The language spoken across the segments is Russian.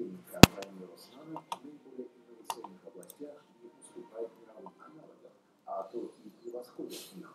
Клиника Рамиросана в наиболее инновационных областях не уступает мировым аналогам, а то и превосходит их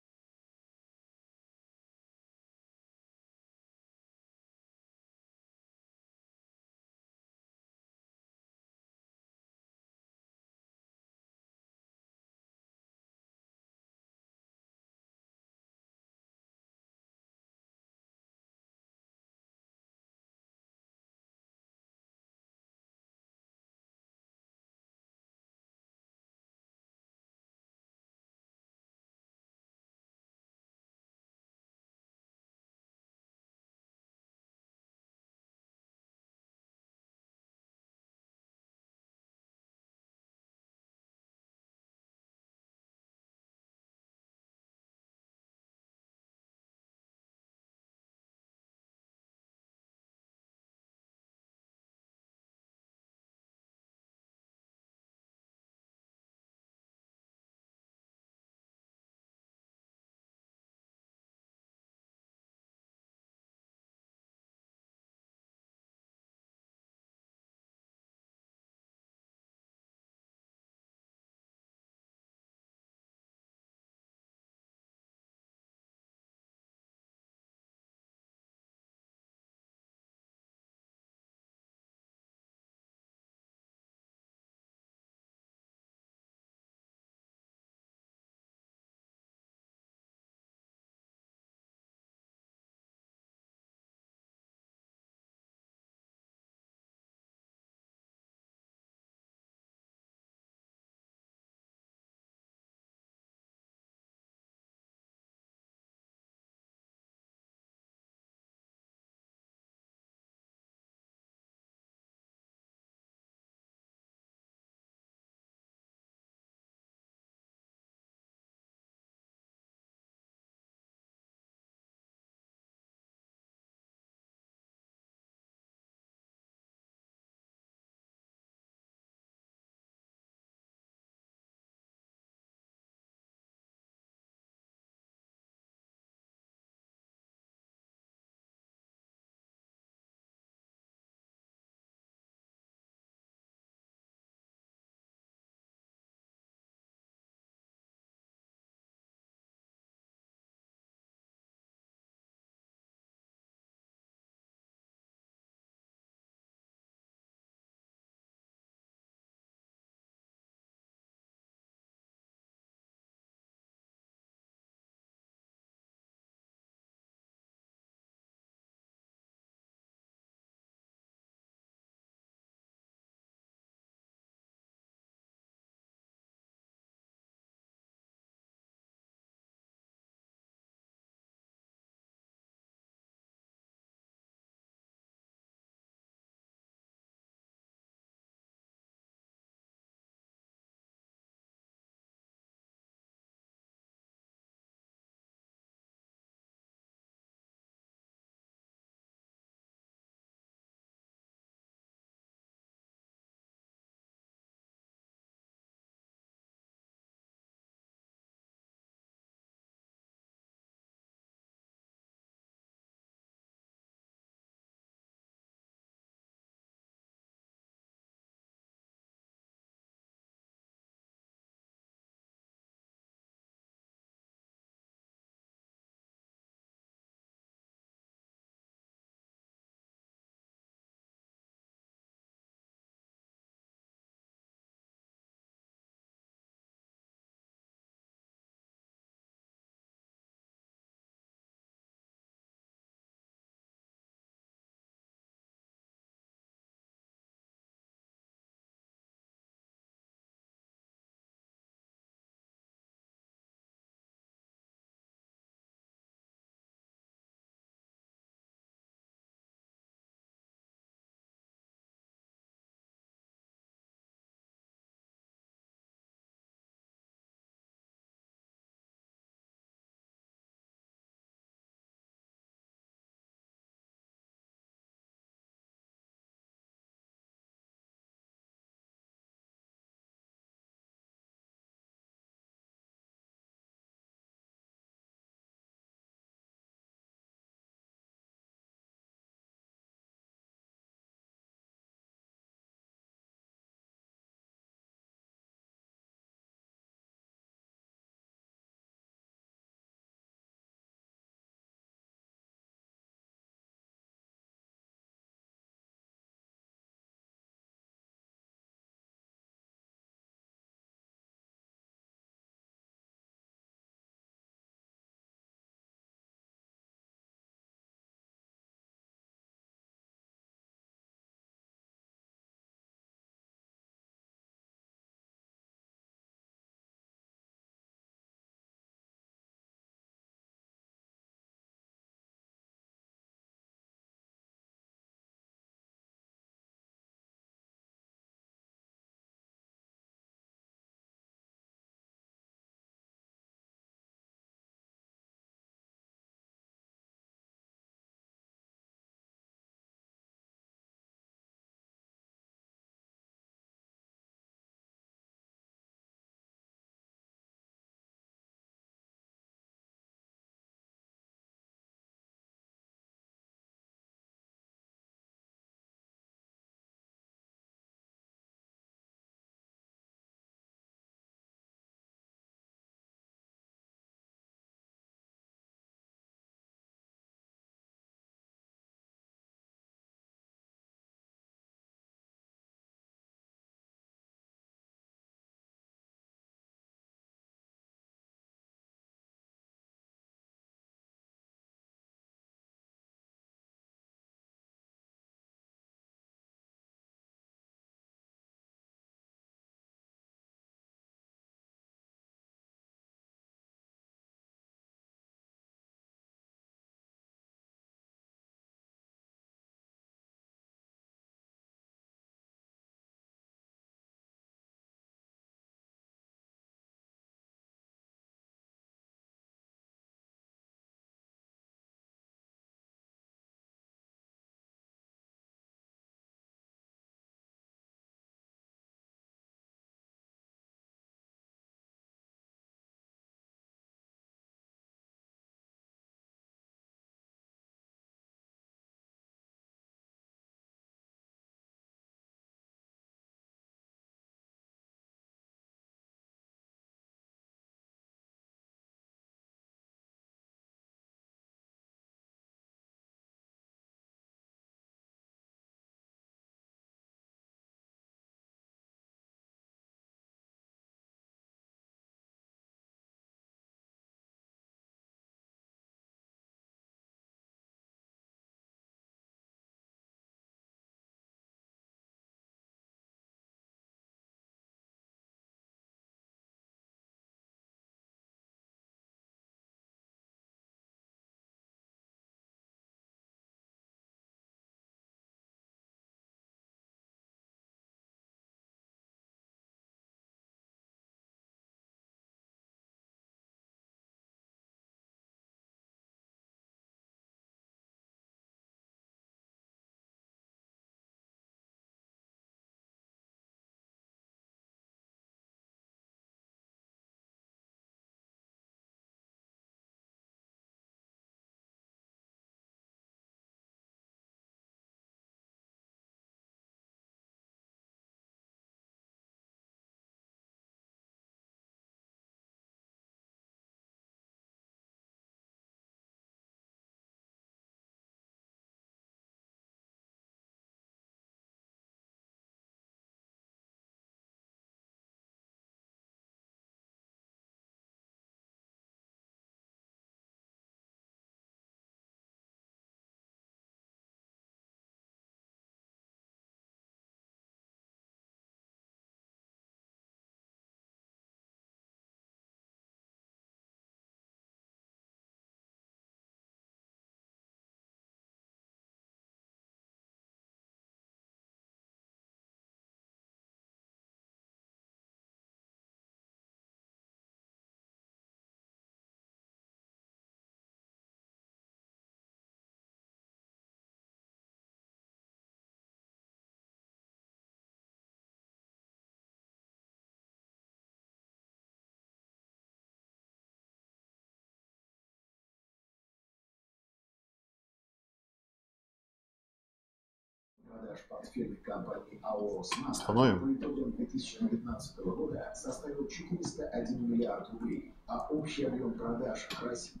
продаж портфельных компаний АО Остановим. по итогам 2019 года составил 401 миллиард рублей, а общий объем продаж России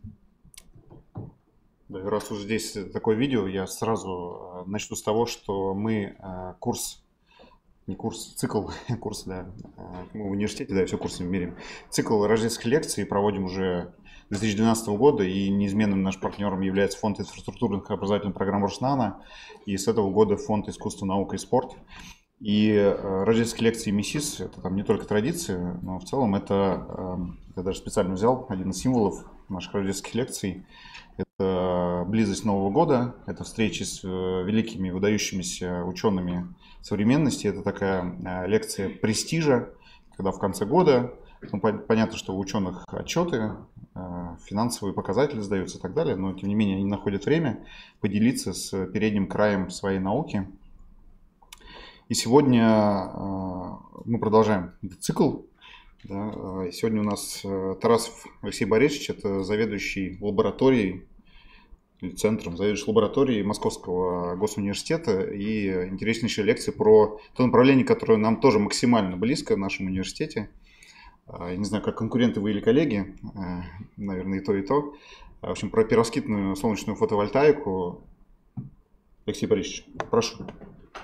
Да, раз уж здесь такое видео, я сразу э, начну с того, что мы э, курс, не курс, цикл, курс, да, э, мы в университете, да, все курсами меряем, цикл рождественских лекций проводим уже 2012 года, и неизменным нашим партнером является фонд инфраструктурных образовательных программ Роснана, и с этого года фонд искусства, наука и спорт. И э, рождественские лекции МИСИС – это там не только традиции, но в целом это, э, я даже специально взял один из символов наших рождественских лекций. Это близость Нового года, это встречи с э, великими выдающимися учеными современности. Это такая э, лекция престижа, когда в конце года, ну, пон- понятно, что у ученых отчеты, э, финансовые показатели сдаются и так далее, но тем не менее они находят время поделиться с передним краем своей науки. И сегодня э, мы продолжаем этот цикл. Да, сегодня у нас Тарасов Алексей Борисович, это заведующий лабораторией или центром, заведующий лабораторией Московского госуниверситета и интереснейшие лекции про то направление, которое нам тоже максимально близко в нашем университете. Э, Я не знаю, как конкуренты вы или коллеги, э, наверное, и то, и то. В общем, про пероскитную солнечную фотовольтайку. Алексей Борисович, прошу.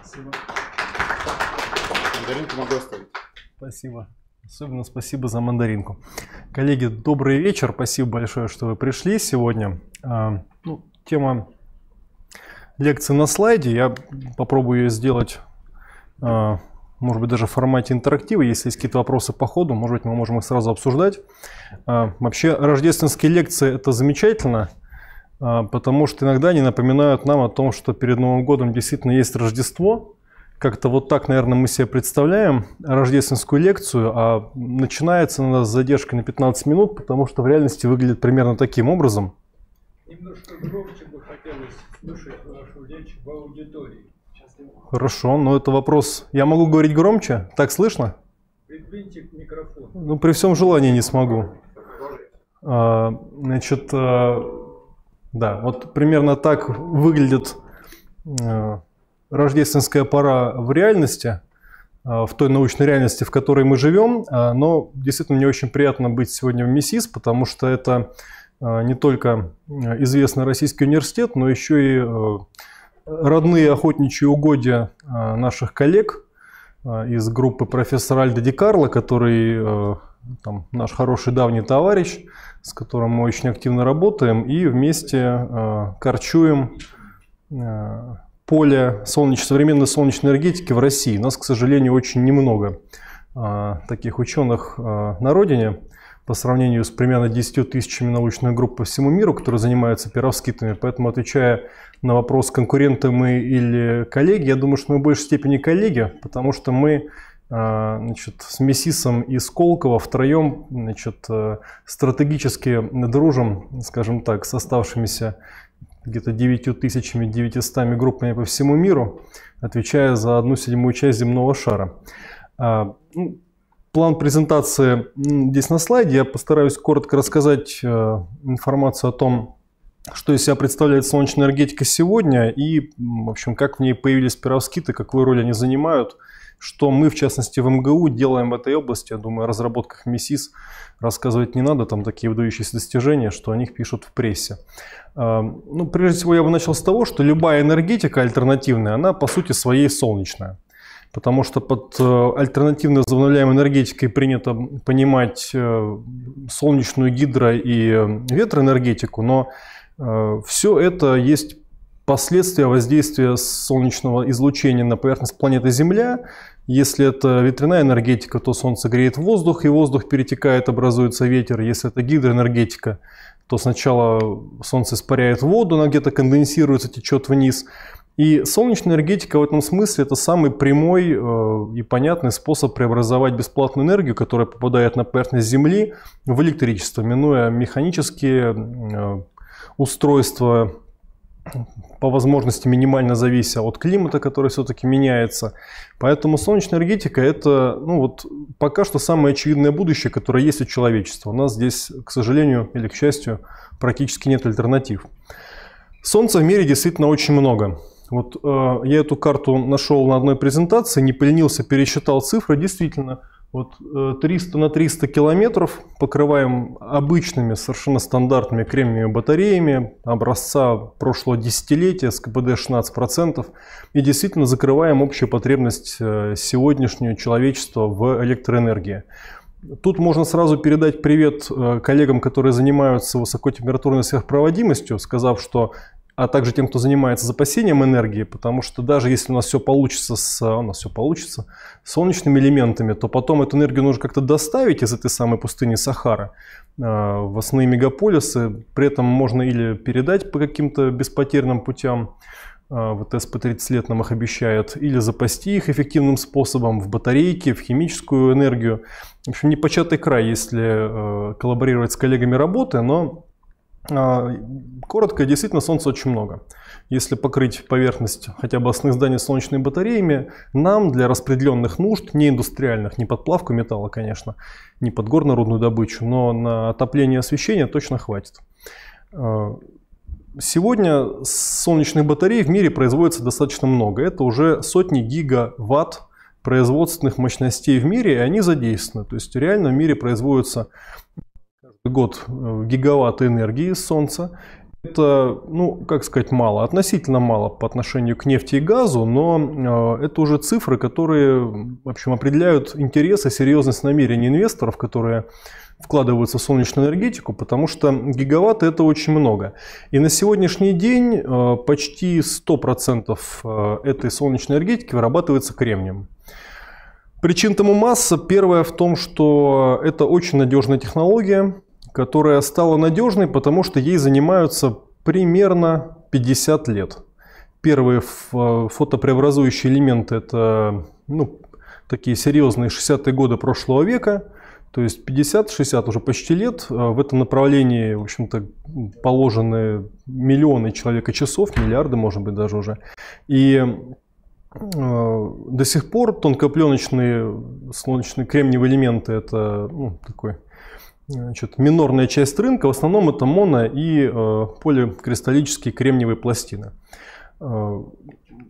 Спасибо. Мандаринку могу оставить. Спасибо. Особенно спасибо за мандаринку. Коллеги, добрый вечер. Спасибо большое, что вы пришли сегодня. А, ну, тема лекции на слайде. Я попробую ее сделать, а, может быть, даже в формате интерактива. Если есть какие-то вопросы по ходу, может быть, мы можем их сразу обсуждать. А, вообще, рождественские лекции – это замечательно, потому что иногда они напоминают нам о том, что перед Новым годом действительно есть Рождество – как-то вот так, наверное, мы себе представляем рождественскую лекцию, а начинается она с задержкой на 15 минут, потому что в реальности выглядит примерно таким образом. Немножко громче бы хотелось слышать вашу речь в аудитории. Хорошо, но это вопрос. Я могу говорить громче? Так слышно? Придвиньте к микрофону. Ну, при всем желании не смогу. А, Значит, а, да, вот примерно так выглядит а, рождественская пора в реальности, а, в той научной реальности, в которой мы живем. А, Но действительно мне очень приятно быть сегодня в МИСИС, потому что это а, не только известный российский университет, но еще и родные охотничьи угодья наших коллег из группы профессора Альдо Ди Карло, который там, наш хороший давний товарищ, с которым мы очень активно работаем и вместе э, корчуем э, поле солнеч... современной солнечной энергетики в России. Нас, к сожалению, очень немного э, таких ученых э, на родине по сравнению с примерно 10 тысячами научных групп по всему миру, которые занимаются перовскитами. Поэтому, отвечая на вопрос, конкуренты мы или коллеги, я думаю, что мы в большей степени коллеги, потому что мы а, значит, с Мессисом и Сколково втроем значит, э, стратегически дружим, скажем так, с оставшимися где-то 9900 группами по всему миру, отвечая за одну седьмую часть земного шара. А, ну, План презентации здесь на слайде. Я постараюсь коротко рассказать э, информацию о том, что из себя представляет солнечная энергетика сегодня и, в общем, как в ней появились перовскиты, какую роль они занимают, что мы, в частности, в МГУ делаем в этой области. Я думаю, о разработках МИСИС рассказывать не надо, там такие выдающиеся достижения, что о них пишут в прессе. А, Ну, прежде всего, я бы начал с того, что любая энергетика альтернативная, она по сути своей солнечная. Потому что под э, альтернативно возобновляемой энергетикой принято понимать э, солнечную гидро- и э, ветроэнергетику, но все это есть последствия воздействия солнечного излучения на поверхность планеты Земля. Если это ветряная энергетика, то Солнце греет воздух, и воздух перетекает, образуется ветер. Если это гидроэнергетика, то сначала Солнце испаряет воду, она где-то конденсируется, течет вниз. И солнечная энергетика в этом смысле это самый прямой э, и понятный способ преобразовать бесплатную энергию, которая попадает на поверхность Земли, в электричество, минуя механические э, устройства, по возможности минимально завися от климата, который все-таки меняется. Поэтому солнечная энергетика это ну вот, пока что самое очевидное будущее, которое есть у человечества. У нас здесь, к сожалению или к счастью, практически нет альтернатив. Солнца в мире действительно очень много. Вот э, я эту карту нашел на одной презентации, не поленился, пересчитал цифры. Действительно, вот э, 300 на 300 километров покрываем обычными, совершенно стандартными кремниевыми батареями образца прошлого десятилетия с КПД 16%. И действительно закрываем общую потребность э, сегодняшнего человечества в электроэнергии. Тут можно сразу передать привет э, коллегам, которые занимаются высокотемпературной сверхпроводимостью, сказав, что а также тем, кто занимается запасением энергии, потому что даже если у нас все получится с, у нас все получится с солнечными элементами, то потом эту энергию нужно как-то доставить из этой самой пустыни Сахара э, в основные мегаполисы. При этом можно или передать по каким-то беспотерным путям, э, вот СП-30 лет нам их обещает, или запасти их эффективным способом в батарейки, в химическую энергию. В общем, непочатый край, если э, коллаборировать с коллегами работы, но а, коротко, действительно, солнца очень много. Если покрыть поверхность хотя бы основных зданий солнечными батареями, нам для распределенных нужд, не индустриальных, не под плавку металла, конечно, не под горно-рудную добычу, но на отопление и освещение точно хватит. А, сегодня солнечных батарей в мире производится достаточно много. Это уже сотни гигаватт производственных мощностей в мире, и они задействованы. То есть реально в мире производится год э, гигаватт энергии из Солнца. Это, ну, как сказать, мало, относительно мало по отношению к нефти и газу, но э, это уже цифры, которые, в общем, определяют интерес и серьезность намерений инвесторов, которые вкладываются в солнечную энергетику, потому что гигаватты это очень много. И на сегодняшний день э, почти 100% э, этой солнечной энергетики вырабатывается кремнием. Причин тому масса. Первая в том, что это очень надежная технология, которая стала надежной, потому что ей занимаются примерно 50 лет. Первые фотопреобразующие элементы это ну, такие серьезные 60-е годы прошлого века. То есть 50-60 уже почти лет. В этом направлении, в общем-то, положены миллионы человека часов, миллиарды, может быть, даже уже. И э, до сих пор тонкопленочные солнечные кремниевые элементы это ну, такой Значит, минорная часть рынка в основном это моно и э, поликристаллические кремниевые пластины. Э,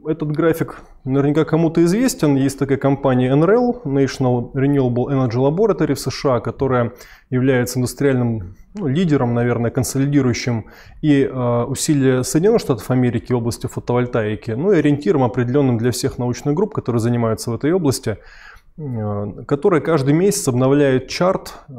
этот график наверняка кому-то известен. Есть такая компания NREL, National Renewable Energy Laboratory в США, которая является индустриальным ну, лидером, наверное, консолидирующим и э, усилия Соединенных Штатов Америки в области фотовольтаики, ну и ориентиром определенным для всех научных групп, которые занимаются в этой области – Э, который каждый месяц обновляет чарт, э,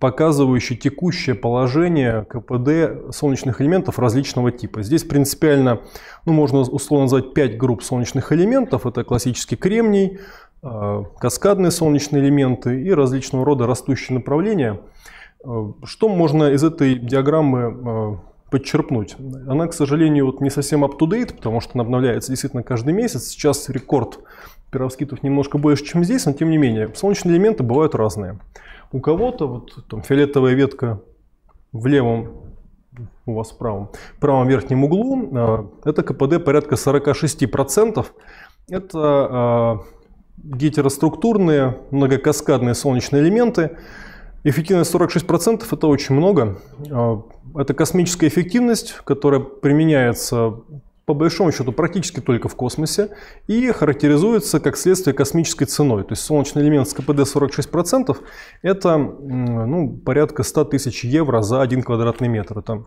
показывающий текущее положение КПД солнечных элементов различного типа. Здесь принципиально, ну, можно условно назвать 5 групп солнечных элементов. Это классический кремний, э, каскадные солнечные элементы и различного рода растущие направления. Что можно из этой диаграммы подчерпнуть? Она, к сожалению, вот не совсем up-to-date, потому что она обновляется действительно каждый месяц. Сейчас рекорд перовскитов немножко больше, чем здесь, но тем не менее, солнечные элементы бывают разные. У кого-то вот там фиолетовая ветка в левом, у вас в правом, правом верхнем углу, а, это КПД порядка 46%. Это а, гетероструктурные, многокаскадные солнечные элементы. Эффективность 46% это очень много. А, это космическая эффективность, которая применяется по большому счету практически только в космосе и характеризуется как следствие космической ценой. То есть солнечный элемент с КПД 46% это ну, порядка 100 тысяч евро за один квадратный метр. Это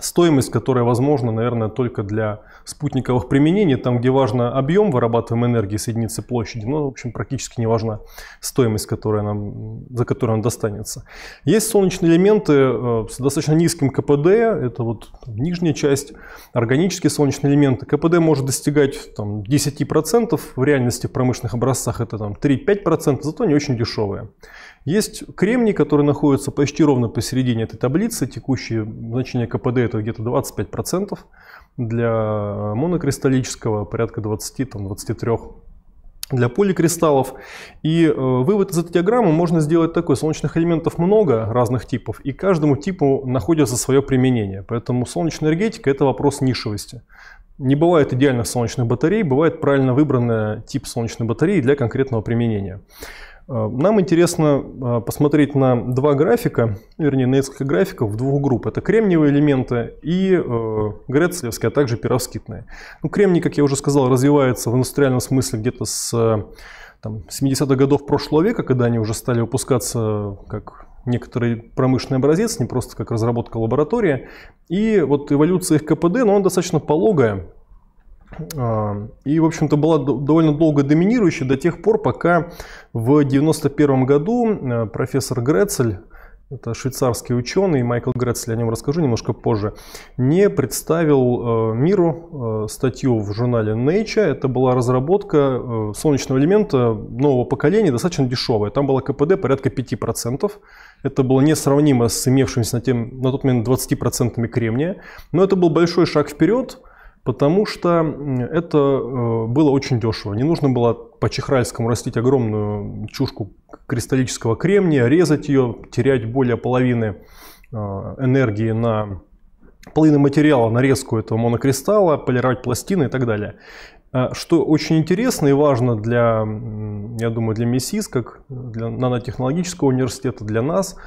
Стоимость, которая возможна, наверное, только для спутниковых применений, там, где важно объем вырабатываемой энергии с единицы площади, но, в общем, практически не важна стоимость, которая нам, за которую он достанется. Есть солнечные элементы э, с достаточно низким КПД, это вот нижняя часть, органические солнечные элементы. КПД может достигать там, 10%, в реальности в промышленных образцах это там, 3-5%, зато не очень дешевые. Есть кремний, который находится почти ровно посередине этой таблицы. Текущее значение КПД это где-то 25%. Для монокристаллического порядка 20-23% для поликристаллов. И э, вывод из этой диаграммы можно сделать такой. Солнечных элементов много разных типов, и каждому типу находится свое применение. Поэтому солнечная энергетика – это вопрос нишевости. Не бывает идеальных солнечных батарей, бывает правильно выбранный тип солнечной батареи для конкретного применения. Э, нам интересно э, посмотреть на два графика, вернее, на несколько графиков двух групп. Это кремниевые элементы и э, грецлевские, а также перовскитные. Ну, кремний, как я уже сказал, развивается в индустриальном смысле где-то с там, 70-х годов прошлого века, когда они уже стали выпускаться как некоторый промышленный образец, не просто как разработка лаборатории. И вот эволюция их КПД, но ну, она достаточно пологая. А, и, в общем-то, была довольно долго доминирующей до тех пор, пока в 1991 году э, профессор Грецель, это швейцарский ученый, Майкл Грецель, о нем расскажу немножко позже, не представил э, миру э, статью в журнале Nature. Это была разработка солнечного элемента нового поколения, достаточно дешевая. Там было КПД порядка 5%. Это было несравнимо с имевшимся на, тем, на тот момент 20% кремния. Но это был большой шаг вперед – Потому что это э, было очень дешево. Не нужно было по Чехральскому растить огромную чушку кристаллического кремния, резать ее, терять более половины э, энергии на половину материала, нарезку этого монокристалла, полировать пластины и так далее. А что очень интересно и важно для, я думаю, для МИСИС, как для нанотехнологического университета, для нас –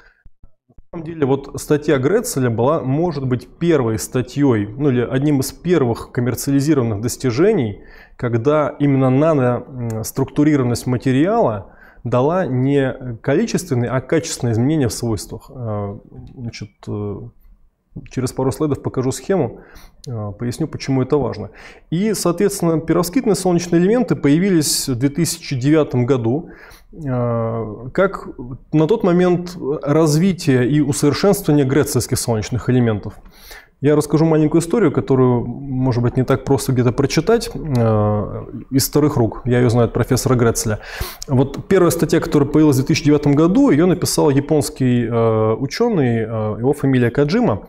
самом деле, вот статья Грецеля была, может быть, первой статьей, ну или одним из первых коммерциализированных достижений, когда именно наноструктурированность материала дала не количественные, а качественные изменения в свойствах. А, значит, э, через пару слайдов покажу схему, а, поясню, почему это важно. И, соответственно, перовскитные солнечные элементы появились в 2009 году. Э, как на тот момент развитие и усовершенствование грецийских солнечных элементов. Я расскажу маленькую историю, которую, может быть, не так просто где-то прочитать э, из вторых рук. Я ее знаю от профессора Грецеля. Вот первая статья, которая появилась в 2009 году, ее написал японский э, ученый, его фамилия Каджима.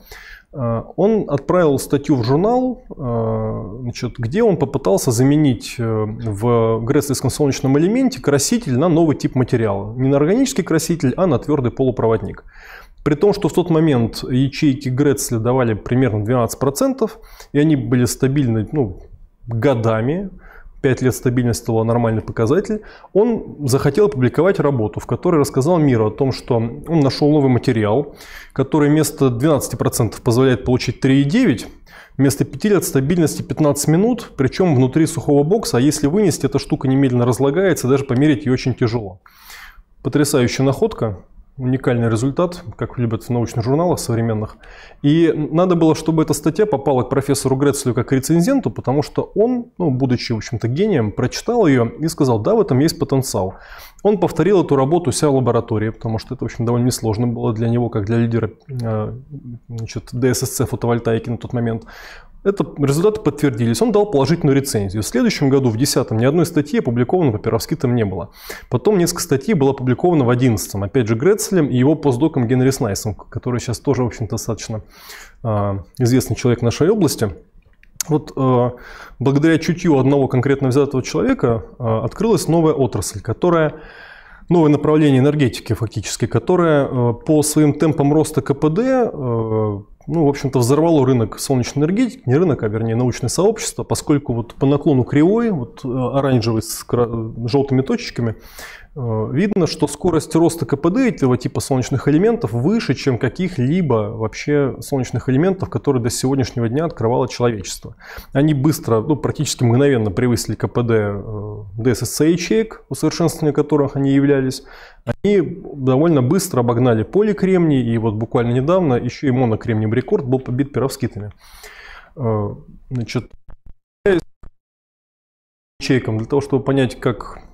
Э, он отправил статью в журнал, э, значит, где он попытался заменить э, в грецийском солнечном элементе краситель на новый тип материала. Не на органический краситель, а на твердый полупроводник. При том, что в тот момент ячейки Грецля давали примерно 12%, и они были стабильны ну, годами, 5 лет стабильности была нормальный показатель, он захотел опубликовать работу, в которой рассказал миру о том, что он нашел новый материал, который вместо 12% позволяет получить 3,9%, вместо 5 лет стабильности 15 минут, причем внутри сухого бокса, а если вынести, эта штука немедленно разлагается, даже померить ее очень тяжело. Потрясающая находка, уникальный результат, как любят в научных журналах современных. И надо было, чтобы эта статья попала к профессору Грецлю как рецензенту, потому что он, ну, будучи, в общем-то, гением, прочитал ее и сказал, да, в этом есть потенциал. Он повторил эту работу у себя в лаборатории, потому что это, в общем, довольно несложно было для него, как для лидера э, значит, ДССЦ фотовольтайки на тот момент. Это результаты подтвердились. Он дал положительную рецензию. В следующем году, в 2010, ни одной статьи опубликовано по перовскитам не было. Потом несколько статей было опубликовано в 2011, опять же Грецелем и его постдоком Генри Снайсом, который сейчас тоже, в общем, достаточно э, известный человек нашей области. Вот э, благодаря чутью одного конкретно взятого человека э, открылась новая отрасль, которая новое направление энергетики фактически, которое э, по своим темпам роста КПД ну, в общем-то, взорвало рынок солнечной энергетики, не рынок, а вернее научное сообщество, поскольку вот по наклону кривой, вот э, оранжевый с желтыми точечками, видно, что скорость роста КПД этого типа солнечных элементов выше, чем каких-либо вообще солнечных элементов, которые до сегодняшнего дня открывало человечество. Они быстро, ну, практически мгновенно превысили КПД э, ДССЦ ячеек, усовершенствование которых они являлись, они довольно быстро обогнали поликремний, и вот буквально недавно еще и монокремниевый рекорд был побит перовскитами. Э, значит, ячейкам, для того, чтобы понять, как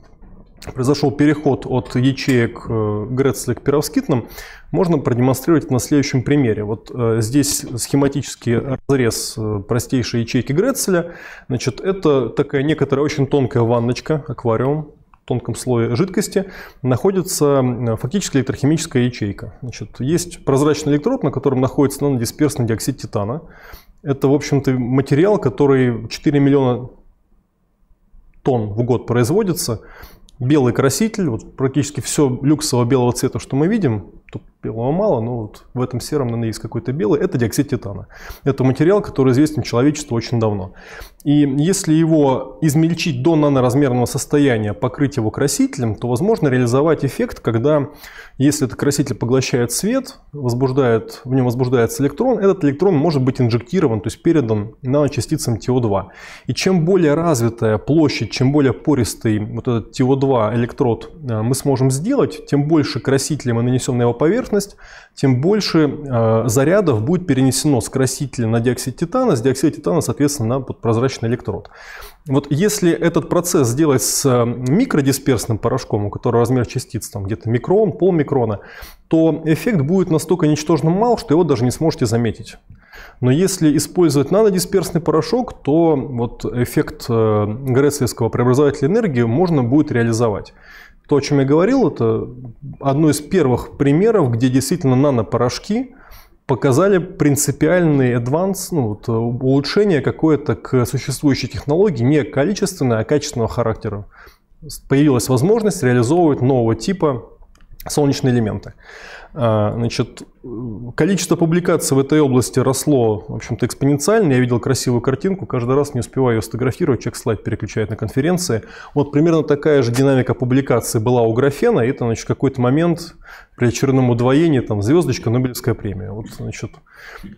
произошел переход от ячеек э, Грецля к перовскитным, можно продемонстрировать на следующем примере. Вот э, здесь схематический разрез простейшей ячейки Грецеля. Значит, это такая некоторая очень тонкая ванночка, аквариум, тонком слое жидкости находится фактически электрохимическая ячейка. Значит, есть прозрачный электрод, на котором находится нанодисперсный диоксид титана. Это, в общем-то, материал, который 4 миллиона тонн в год производится. Белый краситель, вот практически все люксового белого цвета, что мы видим, Тут белого мало, но вот в этом сером, наверное, есть какой-то белый. Это диоксид титана. Это материал, который известен человечеству очень давно. И если его измельчить до наноразмерного состояния, покрыть его красителем, то возможно реализовать эффект, когда, если этот краситель поглощает свет, возбуждает, в нем возбуждается электрон, этот электрон может быть инжектирован, то есть передан наночастицам ТО2. И чем более развитая площадь, чем более пористый вот этот ТО2 электрод э, мы сможем сделать, тем больше красителя мы нанесем на его поверхность, тем больше э, зарядов будет перенесено с красителя на диоксид титана, с диоксида титана, соответственно, на прозрачный электрод. Вот если этот процесс сделать с э, микродисперсным порошком, у которого размер частиц там где-то микрон, полмикрона, то эффект будет настолько ничтожно мал, что его даже не сможете заметить. Но если использовать нанодисперсный порошок, то вот эффект э, Грецлевского преобразователя энергии можно будет реализовать. То, о чем я говорил, это одно из первых примеров, где действительно нанопорошки показали принципиальный адванс, ну, вот, улучшение какое-то к существующей технологии, не количественное, а качественного характера. Появилась возможность реализовывать нового типа солнечные элементы. А, значит, количество публикаций в этой области росло, в общем-то, экспоненциально. Я видел красивую картинку, каждый раз не успеваю ее сфотографировать, человек слайд переключает на конференции. Вот примерно такая же динамика публикации была у графена, и это, значит, какой-то момент при очередном удвоении, там, звездочка, Нобелевская премия. Вот, значит,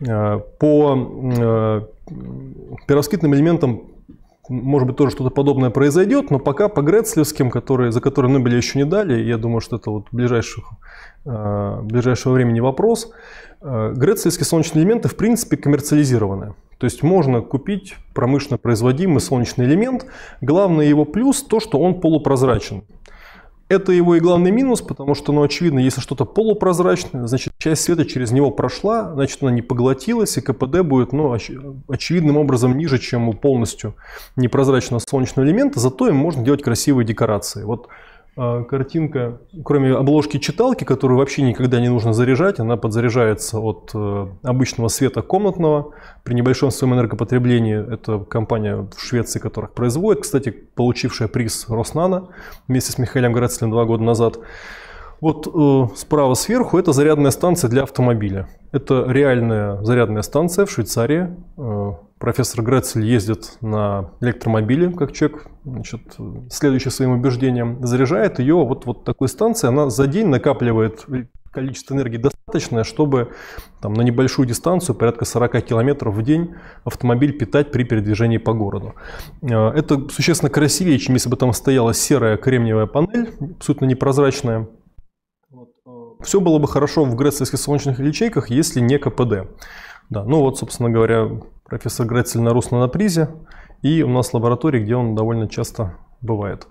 а, по а, перовскитным элементам может быть, тоже что-то подобное произойдет, но пока по Грецлевским, которые, за которые Нобеля еще не дали, я думаю, что это вот ближайших, э, ближайшего времени вопрос, э, Грецлевские солнечные элементы в принципе коммерциализированы. То есть можно купить промышленно производимый солнечный элемент. Главный его плюс то, что он полупрозрачен. Это его и главный минус, потому что, ну, очевидно, если что-то полупрозрачное, значит, часть света через него прошла, значит, она не поглотилась, и КПД будет, ну, оч очевидным образом ниже, чем у полностью непрозрачного солнечного элемента, зато им можно делать красивые декорации. Вот картинка, кроме обложки читалки, которую вообще никогда не нужно заряжать, она подзаряжается от э, обычного света комнатного при небольшом своем энергопотреблении. Это компания в Швеции, которых производит, кстати, получившая приз Роснана вместе с Михаилом Грацлем два года назад. Вот э, справа сверху это зарядная станция для автомобиля. Это реальная зарядная станция в Швейцарии. Э, профессор Грецель ездит на электромобиле, как человек, значит, следующий своим убеждениям, заряжает ее вот, вот такой станцией. Она за день накапливает количество энергии достаточное, чтобы там, на небольшую дистанцию, порядка 40 километров в день, автомобиль питать при передвижении по городу. Э, это существенно красивее, чем если бы там стояла серая кремниевая панель, абсолютно непрозрачная. Все было бы хорошо в грецельских солнечных ячейках, если не КПД. Да, ну вот, собственно говоря, профессор Грецель на Русло на призе, и у нас лаборатория, где он довольно часто бывает.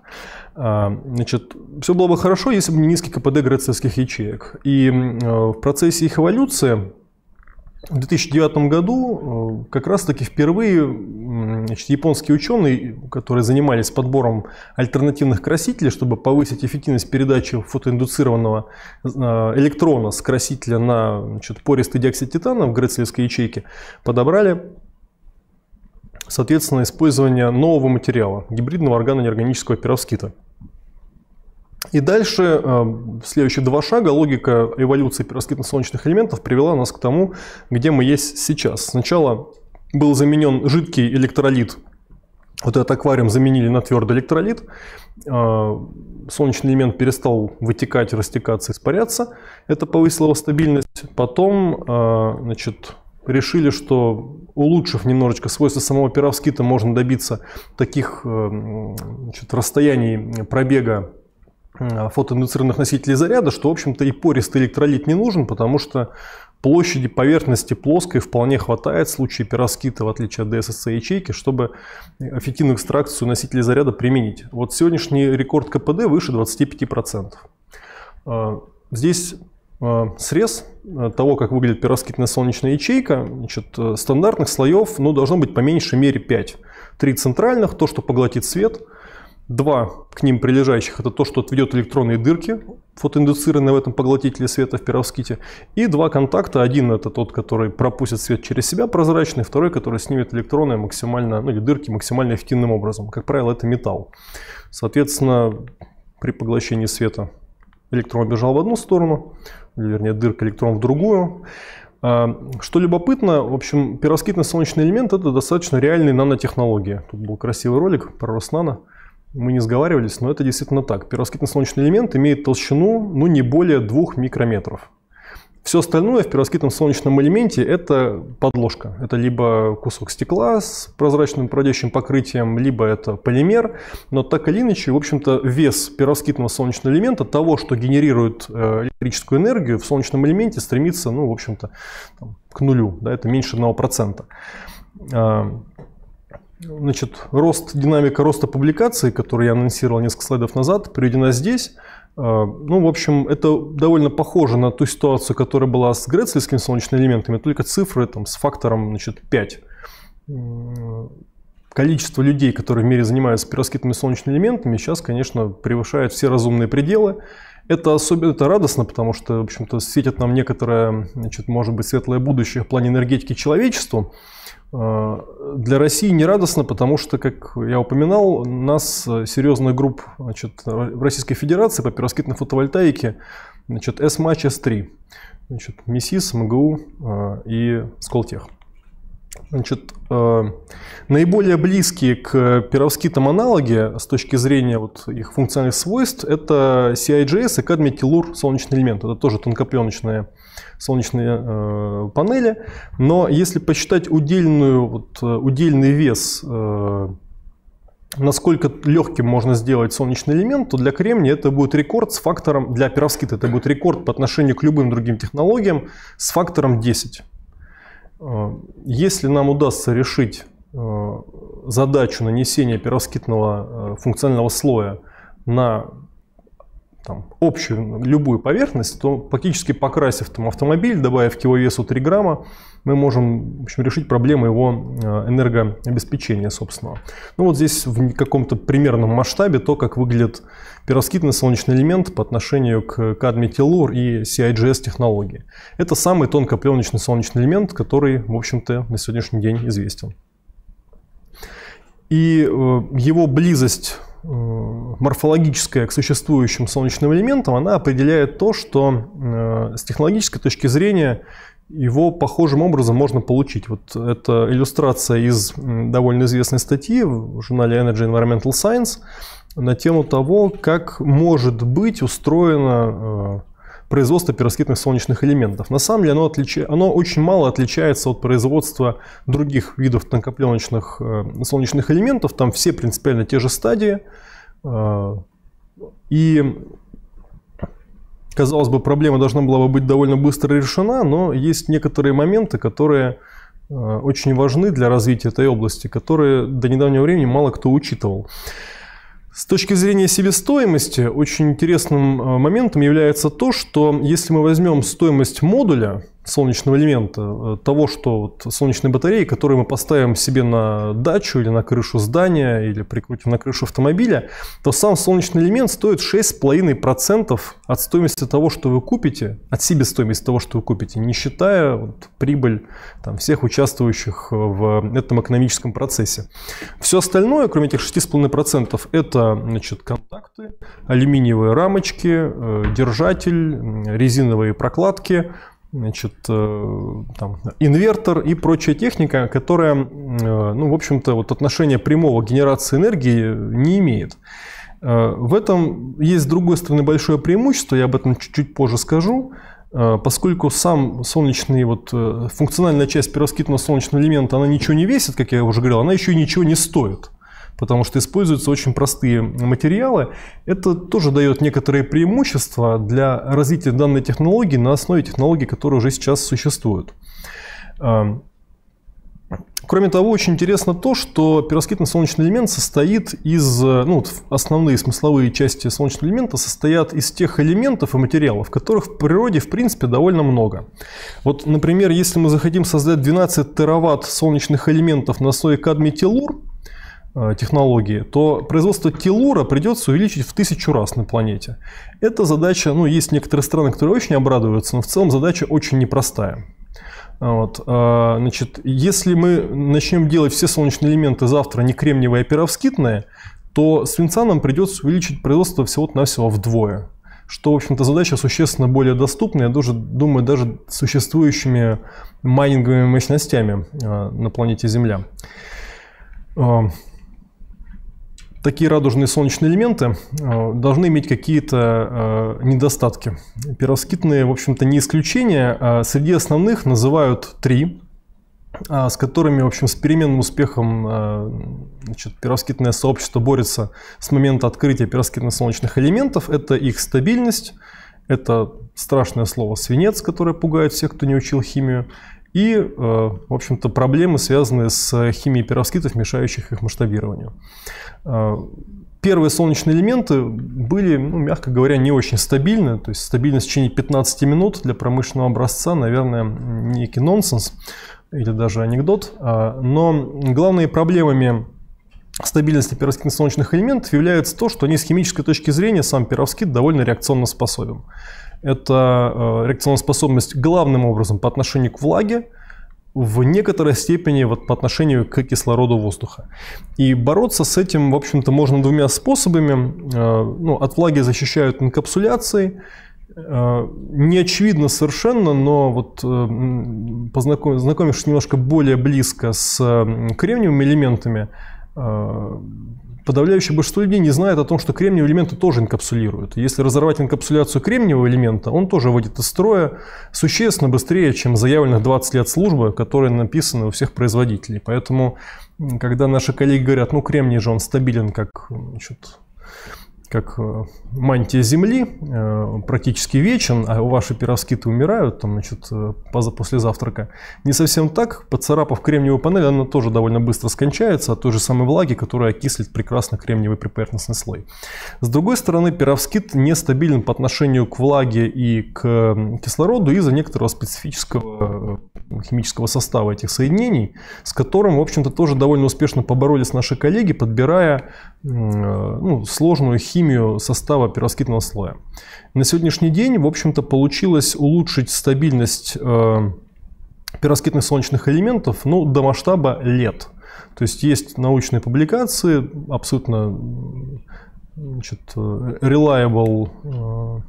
А, значит, все было бы хорошо, если бы не низкий КПД грецельских ячеек. И в процессе их эволюции в 2009 году э, как раз-таки впервые значит, японские ученые, которые занимались подбором альтернативных красителей, чтобы повысить эффективность передачи фотоиндуцированного э, электрона с красителя на значит, пористый диоксид титана в грецелевской ячейке, подобрали соответственно, использование нового материала, гибридного органо-неорганического перовскита. И дальше, э, следующие два шага, логика эволюции пероскитно-солнечных элементов привела нас к тому, где мы есть сейчас. Сначала был заменен жидкий электролит, вот этот аквариум заменили на твердый электролит, э, солнечный элемент перестал вытекать, растекаться, испаряться, это повысило его стабильность. Потом э, значит, решили, что улучшив немножечко свойства самого перовскита, можно добиться таких значит, расстояний пробега фотоиндуцированных носителей заряда, что, в общем-то, и пористый электролит не нужен, потому что площади поверхности плоской вполне хватает в случае пироскита, в отличие от DSSC ячейки, чтобы эффективную экстракцию носителей заряда применить. Вот сегодняшний рекорд КПД выше 25%. А, здесь срез а, того, как выглядит пироскитная солнечная ячейка, значит, стандартных слоев ну, должно быть по меньшей мере 5. Три центральных, то, что поглотит свет – Два к ним прилежащих – это то, что отведет электронные дырки, фотоиндуцированные в этом поглотителе света в перовските. И два контакта. Один – это тот, который пропустит свет через себя прозрачный, второй, который снимет электроны максимально, ну или дырки максимально эффективным образом. Как правило, это металл. Соответственно, при поглощении света электрон бежал в одну сторону, или, вернее, дырка электрон в другую. А, что любопытно, в общем, перовскитный солнечный элемент – это достаточно реальные нанотехнологии. Тут был красивый ролик про Роснано. Мы не сговаривались, но это действительно так. Перовскитный солнечный элемент имеет толщину ну, не более 2 микрометров. Все остальное в перовскитном солнечном элементе – это подложка. Это либо кусок стекла с прозрачным проводящим покрытием, либо это полимер. Но так или иначе, в общем-то, вес перовскитного солнечного элемента, того, что генерирует э, электрическую энергию в солнечном элементе, стремится, ну, в общем-то, к нулю. Да, это меньше 1%. А, значит, рост, динамика роста публикаций, которую я анонсировал несколько слайдов назад, приведена здесь. А, ну, в общем, это довольно похоже на ту ситуацию, которая была с грецельскими солнечными элементами, только цифры там, с фактором значит, 5. Количество людей, которые в мире занимаются пероскитными солнечными элементами, сейчас, конечно, превышает все разумные пределы. Это особенно это радостно, потому что, в общем-то, светит нам некоторое, значит, может быть, светлое будущее в плане энергетики человечеству. А, для России не радостно, потому что, как я упоминал, нас серьезная группа значит, в Российской Федерации по пироскитной фотовольтаике значит, S-Match S3, значит, МИСИС, МГУ а, и Сколтех. Значит, э, наиболее близкие к перовскитам аналоги с точки зрения вот их функциональных свойств это CIGS и кадмий-телур солнечный элемент. Это тоже тонкопленочные солнечные э, панели. Но если посчитать удельную, вот, э, удельный вес, э, насколько легким можно сделать солнечный элемент, то для кремния это будет рекорд с фактором, для перовскита это будет рекорд по отношению к любым другим технологиям с фактором 10. Э, если нам удастся решить э, задачу нанесения перовскитного функционального слоя на там, общую любую поверхность, то фактически покрасив там, автомобиль, добавив к его весу 3 грамма, мы можем в общем, решить проблему его э, энергообеспечения собственного. Ну вот здесь в каком-то примерном масштабе то, как выглядит пероскитный солнечный элемент по отношению к кадмий-телур и CIGS технологии. Это самый тонкопленочный солнечный элемент, который, в общем-то, на сегодняшний день известен. И э, его близость Э, морфологическая к существующим солнечным элементам, она определяет то, что с технологической точки зрения его похожим образом можно получить. Вот это иллюстрация из довольно известной статьи в журнале Energy Environmental Science на тему того, как может быть устроено э, производство пероскитных солнечных элементов. На самом деле оно, отлича... оно очень мало отличается от производства других видов тонкопленочных э, солнечных элементов. Там все принципиально те же стадии. Э, и, казалось бы, проблема должна была бы быть довольно быстро решена, но есть некоторые моменты, которые э, очень важны для развития этой области, которые до недавнего времени мало кто учитывал. С точки зрения себестоимости, очень интересным э, моментом является то, что если мы возьмем стоимость модуля, солнечного элемента, э, того, что вот солнечной батареи, которые мы поставим себе на дачу или на крышу здания, или прикрутим на крышу автомобиля, то сам солнечный элемент стоит 6,5% от стоимости того, что вы купите, от себестоимости того, что вы купите, не считая вот, прибыль там, всех участвующих в этом экономическом процессе. Все остальное, кроме этих 6,5%, это значит, контакты, алюминиевые рамочки, э, держатель, резиновые прокладки – значит, э, там, инвертор и прочая техника, которая, э, ну, в общем-то, вот отношения прямого к генерации энергии не имеет. Э, в этом есть, с другой стороны, большое преимущество, я об этом чуть-чуть позже скажу, поскольку сам солнечный, вот, функциональная часть перовскитного солнечного элемента, она ничего не весит, как я уже говорил, она еще и ничего не стоит потому что используются очень простые материалы. Это тоже дает некоторые преимущества для развития данной технологии на основе технологий, которые уже сейчас существуют. Кроме того, очень интересно то, что пероскитный солнечный элемент состоит из, ну, основные смысловые части солнечного элемента состоят из тех элементов и материалов, которых в природе, в принципе, довольно много. Вот, например, если мы захотим создать 12 тераватт солнечных элементов на основе кадмий-телур, Э, технологии, то производство телура придется увеличить в тысячу раз на планете. Эта задача, ну, есть некоторые страны, которые очень обрадуются, но в целом задача очень непростая. Вот. А, значит, если мы начнем делать все солнечные элементы завтра не кремниевые, а перовскитные, то свинца нам придется увеличить производство всего-навсего вдвое. что, в общем-то, задача существенно более доступная, я даже думаю, даже существующими майнинговыми мощностями э, на планете Земля. Э, такие радужные солнечные элементы э, должны иметь какие-то недостатки. Перовскитные, в общем-то, не исключение. А среди основных называют три, а, с которыми, в общем, с переменным успехом значит, перовскитное сообщество борется с момента открытия перовскитно-солнечных элементов. Это их стабильность, это страшное слово свинец, которое пугает всех, кто не учил химию, и, э, в общем-то, проблемы, связанные с химией перовскитов, мешающих их масштабированию. Э, первые солнечные элементы были, ну, мягко говоря, не очень стабильны. То есть стабильность в течение 15 минут для промышленного образца, наверное, некий нонсенс или даже анекдот. А, но главными проблемами стабильности перовскитных солнечных элементов является то, что они с химической точки зрения, сам перовскит довольно реакционно способен. Это э, реакционная способность главным образом по отношению к влаге, в некоторой степени вот по отношению к кислороду воздуха. И бороться с этим, в общем-то, можно двумя способами. Э, ну, от влаги защищают инкапсуляцией. Э, не очевидно совершенно, но вот познакомившись немножко более близко с кремниевыми элементами, подавляющее большинство людей не знает о том, что кремниевые элементы тоже инкапсулируют. Если разорвать инкапсуляцию кремниевого элемента, он тоже выйдет из строя существенно быстрее, чем заявленных 20 лет службы, которые написаны у всех производителей. Поэтому, когда наши коллеги говорят, ну кремний же он стабилен как значит, как э, мантия Земли, э, практически вечен, а ваши пировскиты умирают там, значит, э, после завтрака. Не совсем так. Поцарапав кремниевую панель, она тоже довольно быстро скончается от той же самой влаги, которая окислит прекрасно кремниевый приповерхностный слой. С другой стороны, пировскит нестабилен по отношению к влаге и к кислороду из-за некоторого специфического химического состава этих соединений, с которым, в общем-то, тоже довольно успешно поборолись наши коллеги, подбирая ну, сложную химию состава перовскитного слоя. На сегодняшний день, в общем-то, получилось улучшить стабильность э, перовскитных солнечных элементов ну, до масштаба лет. То есть есть научные публикации, абсолютно значит, reliable э,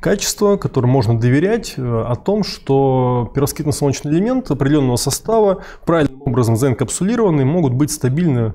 качество, которым можно доверять, э, о том, что перовскитно-солнечный элемент определенного состава, правильным образом заинкапсулированные, могут быть стабильны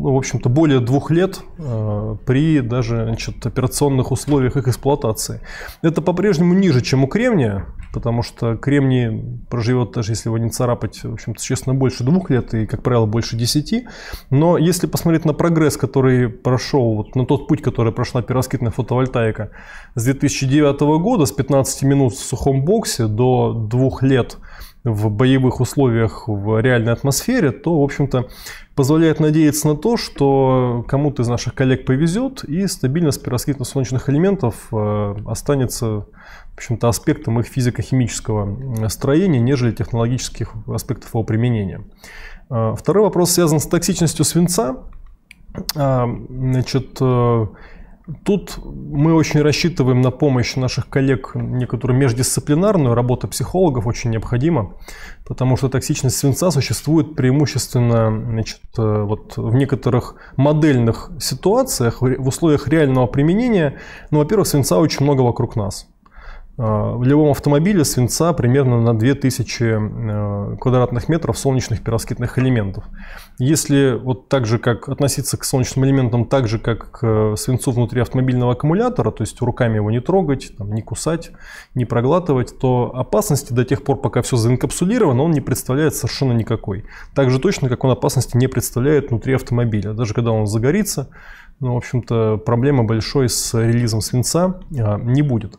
ну, в общем-то, более двух лет э, при даже значит, операционных условиях их эксплуатации. Это по-прежнему ниже, чем у кремния, потому что кремний проживет, даже если его не царапать, в общем-то, существенно больше двух лет и, как правило, больше десяти. Но если посмотреть на прогресс, который прошел, вот на тот путь, который прошла пироскитная фотовольтаика с 2009 года, с 15 минут в сухом боксе до двух лет – в боевых условиях в реальной атмосфере, то, в общем-то, позволяет надеяться на то, что кому-то из наших коллег повезет, и стабильность пироскитно-солнечных элементов э, останется, в общем-то, аспектом их физико-химического строения, нежели технологических аспектов его применения. Э, второй вопрос связан с токсичностью свинца. Э, значит, Тут мы очень рассчитываем на помощь наших коллег, некоторую междисциплинарную, работа психологов очень необходима, потому что токсичность свинца существует преимущественно значит, э, вот в некоторых модельных ситуациях, в условиях реального применения. Ну, во-первых, свинца очень много вокруг нас. А, в любом автомобиле свинца примерно на 2000 э, квадратных метров солнечных пироскитных элементов. Если вот так же, как относиться к солнечным элементам так же, как к свинцу внутри автомобильного аккумулятора, то есть руками его не трогать, там, не кусать, не проглатывать, то опасности до тех пор, пока все заинкапсулировано, он не представляет совершенно никакой. Так же точно, как он опасности не представляет внутри автомобиля. Даже когда он загорится, ну, в общем-то, проблемы большой с релизом свинца а, не будет.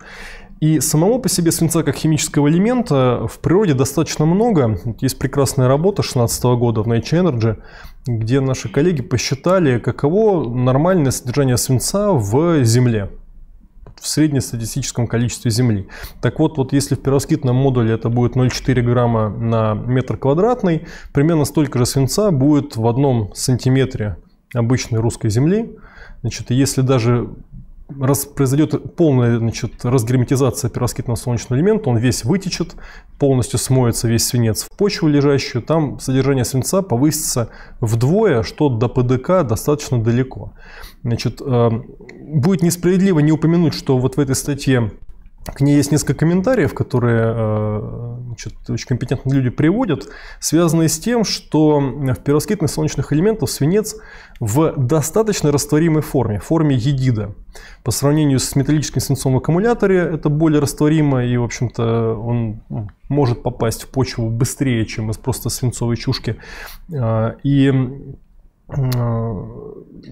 И самого по себе свинца как химического элемента в природе достаточно много. Есть прекрасная работа 2016 года в Nature Energy, где наши коллеги посчитали, каково нормальное содержание свинца в Земле в среднестатистическом количестве Земли. Так вот, вот если в перовскитном модуле это будет 0,4 грамма на метр квадратный, примерно столько же свинца будет в одном сантиметре обычной русской Земли. Значит, если даже раз произойдет полная значит, разгерметизация пероскитного солнечного элемента, он весь вытечет, полностью смоется весь свинец в почву лежащую, там содержание свинца повысится вдвое, что до ПДК достаточно далеко. Значит, э, будет несправедливо не упомянуть, что вот в этой статье к ней есть несколько комментариев, которые э, значит, очень компетентные люди приводят, связанные с тем, что в пероскитных солнечных элементах свинец в достаточно растворимой форме, форме едида. По сравнению с металлическим свинцом в аккумуляторе это более растворимо, и, в общем-то, он ну, может попасть в почву быстрее, чем из просто свинцовой чушки. Э, и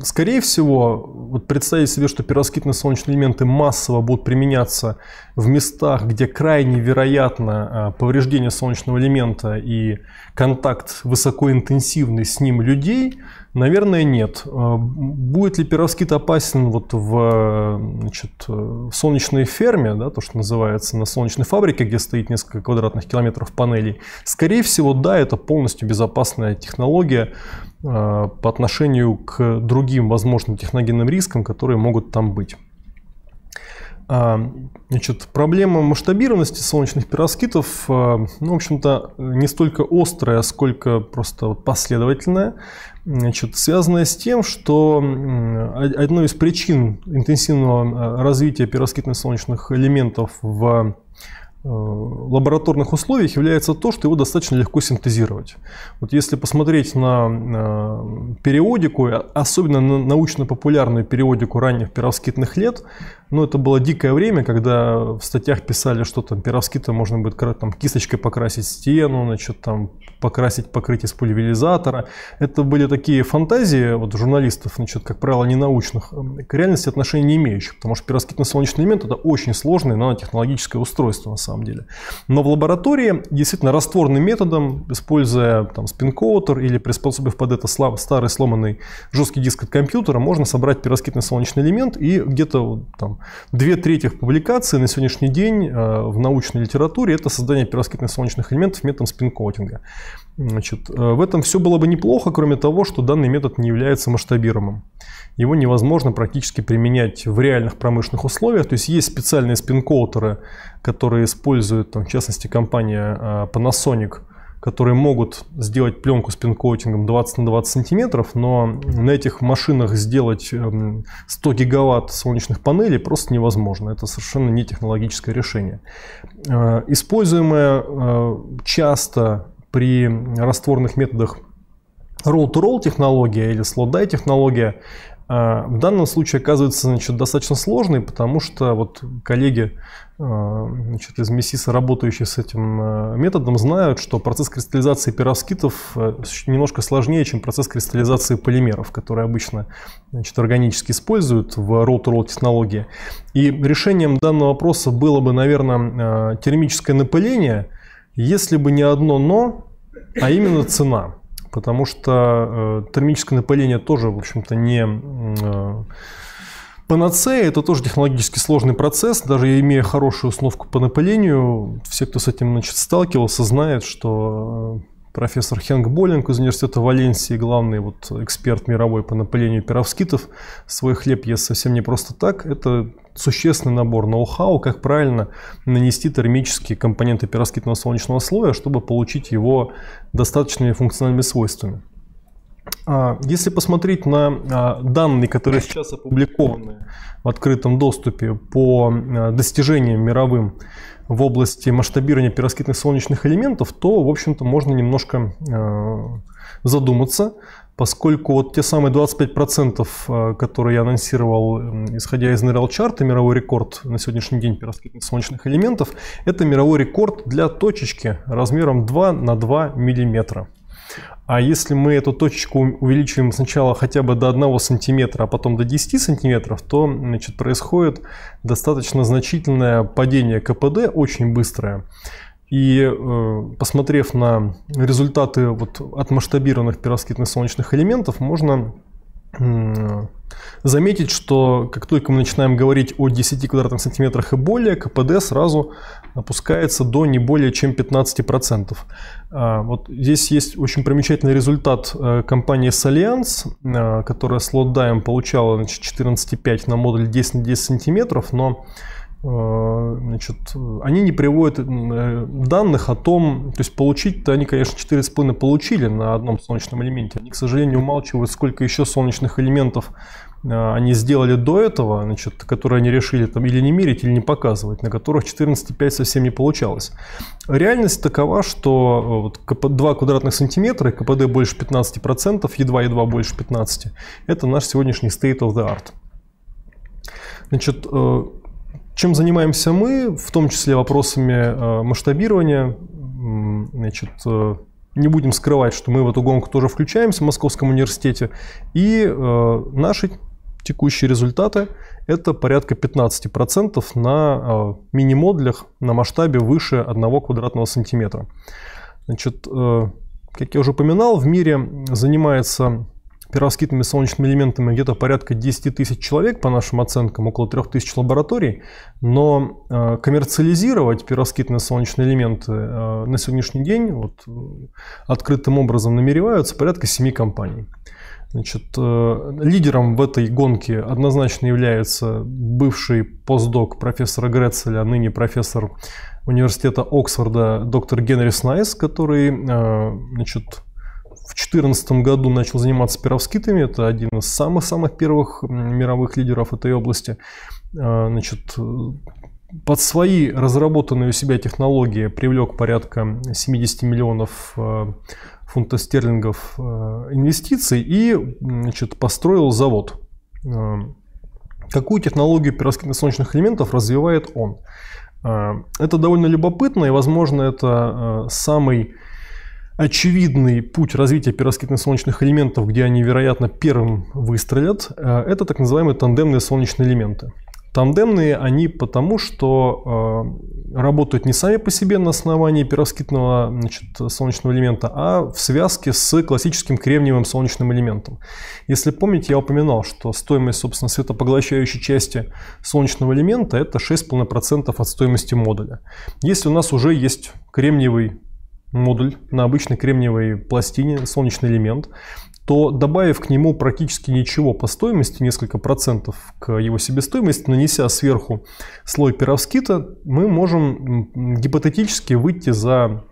Скорее всего, вот представить себе, что пероскитные солнечные элементы массово будут применяться в местах, где крайне вероятно а, повреждение солнечного элемента и контакт высокоинтенсивный с ним людей, наверное, нет. А, будет ли пероскит опасен вот в значит, в солнечной ферме, да, то, что называется, на солнечной фабрике, где стоит несколько квадратных километров панелей? Скорее всего, да, это полностью безопасная технология а, по отношению к другим возможным техногенным рискам, которые могут там быть. А, значит, проблема масштабированности солнечных пироскитов, ну, в общем-то, не столько острая, сколько просто последовательная, значит, связанная с тем, что одной из причин интенсивного развития пироскитных солнечных элементов в Э, лабораторных условиях является то, что его достаточно легко синтезировать. Вот если посмотреть на э, периодику, особенно на научно-популярную периодику ранних пировскитных лет, ну, это было дикое время, когда в статьях писали, что там перовскита можно будет там, кисточкой покрасить стену, значит, там, покрасить покрытие с пульверизатора. Это были такие фантазии вот, журналистов, значит, как правило, не научных, к реальности отношения не имеющих, потому что перовскитный солнечный элемент – это очень сложное нанотехнологическое устройство на самом деле. Но в лаборатории действительно растворным методом, используя там, спин-коутер или приспособив под это старый сломанный жесткий диск от компьютера, можно собрать перовскитный солнечный элемент и где-то там, Две трети публикаций на сегодняшний день э, в научной литературе – это создание пироскитных солнечных элементов методом спин-коутинга. Значит, э, в этом все было бы неплохо, кроме того, что данный метод не является масштабируемым. Его невозможно практически применять в реальных промышленных условиях. То есть есть специальные спин-коутеры, которые используют, там, в частности, компания э, Panasonic – которые могут сделать пленку с пинкоутингом 20 на 20 сантиметров, но на этих машинах сделать 100 эм, гигаватт солнечных панелей просто невозможно. Это совершенно не технологическое решение. Э, используемое часто при растворных методах roll-to-roll технология или slow-die технология э, в данном случае оказывается значит, достаточно сложной, потому что вот коллеги а, значит, из МИСИСа, работающие с этим э, методом, знают, что процесс кристаллизации перовскитов э, немножко сложнее, чем процесс кристаллизации полимеров, которые обычно значит, органически используют в roll-to-roll технологии. И решением данного вопроса было бы, наверное, э, термическое напыление, если бы не одно «но», а именно цена. Потому что термическое напыление тоже, в общем-то, не Панацея – это тоже технологически сложный процесс. Даже имея хорошую установку по напылению, все, кто с этим значит, сталкивался, знают, что э, профессор Хенк Боллинг из университета Валенсии, главный вот эксперт мировой по напылению перовскитов, свой хлеб ест совсем не просто так. Это существенный набор ноу-хау, как правильно нанести термические компоненты перовскитного солнечного слоя, чтобы получить его достаточными функциональными свойствами. А, если посмотреть на а, данные, которые сейчас опубликованы в открытом доступе по а, достижениям мировым в области масштабирования пироскитных солнечных элементов, то, в общем-то, можно немножко задуматься, поскольку вот те самые 25%, которые я анонсировал, исходя из Neural Chart, мировой рекорд на сегодняшний день пироскитных солнечных элементов, это мировой рекорд для точечки размером 2 на 2 миллиметра. А если мы эту точечку увеличиваем сначала хотя бы до 1 сантиметра, а потом до 10 сантиметров, то значит, происходит достаточно значительное падение КПД, очень быстрое. И э, посмотрев на результаты вот, от масштабированных пироскитных солнечных элементов, можно заметить, что как только мы начинаем говорить о 10 квадратных сантиметрах и более, КПД сразу опускается до не более чем 15%. А, вот здесь есть очень примечательный результат э, компании Salians, э, которая с лотдаем получала значит, 14,5 на модуль 10 на 10 сантиметров, но значит, они не приводят э, данных о том, то есть получить-то они, конечно, 4,5 получили на одном солнечном элементе. Они, к сожалению, умалчивают, сколько еще солнечных элементов э, они сделали до этого, значит, которые они решили там или не мерить, или не показывать, на которых 14,5 совсем не получалось. Реальность такова, что вот 2 квадратных сантиметра и КПД больше 15%, едва-едва больше 15%, это наш сегодняшний state of the art. Значит, чем занимаемся мы, в том числе вопросами э, масштабирования, значит, э, не будем скрывать, что мы в эту гонку тоже включаемся в Московском университете. И э, наши текущие результаты – это порядка 15% на мини-модулях на масштабе выше 1 квадратного сантиметра. Значит, как я уже упоминал, в мире занимается перовскитными солнечными элементами где-то порядка 10 тысяч человек, по нашим оценкам, около 3 тысяч лабораторий, но э, коммерциализировать перовскитные солнечные элементы э, на сегодняшний день вот, открытым образом намереваются порядка 7 компаний. Значит, э, лидером в этой гонке однозначно является бывший постдок профессора Грецеля, ныне профессор университета Оксфорда доктор Генри Снайс, который значит, в 2014 году начал заниматься перовскитами. Это один из самых-самых первых мировых лидеров этой области. А, значит, под свои разработанные у себя технологии привлек порядка 70 миллионов а, фунтов стерлингов а, инвестиций и значит, построил завод. Какую технологию перовскитных солнечных элементов развивает он? Это довольно любопытно, и, возможно, это самый очевидный путь развития пероскитных солнечных элементов, где они, вероятно, первым выстрелят, э, это так называемые тандемные солнечные элементы. Тандемные они потому, что э, работают не сами по себе на основании перовскитного значит, солнечного элемента, а в связке с классическим кремниевым солнечным элементом. Если помните, я упоминал, что стоимость, собственно, светопоглощающей части солнечного элемента это 6,5% от стоимости модуля. Если у нас уже есть кремниевый модуль на обычной кремниевой пластине, солнечный элемент, то добавив к нему практически ничего по стоимости, несколько процентов к его себестоимости, нанеся сверху слой перовскита, мы можем гипотетически выйти за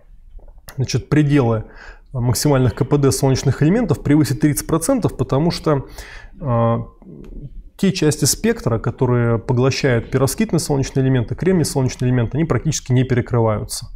значит, пределы максимальных КПД солнечных элементов превысить 30%, потому что э, те части спектра, которые поглощают перовскитные солнечные элементы, кремний солнечные элементы, они практически не перекрываются.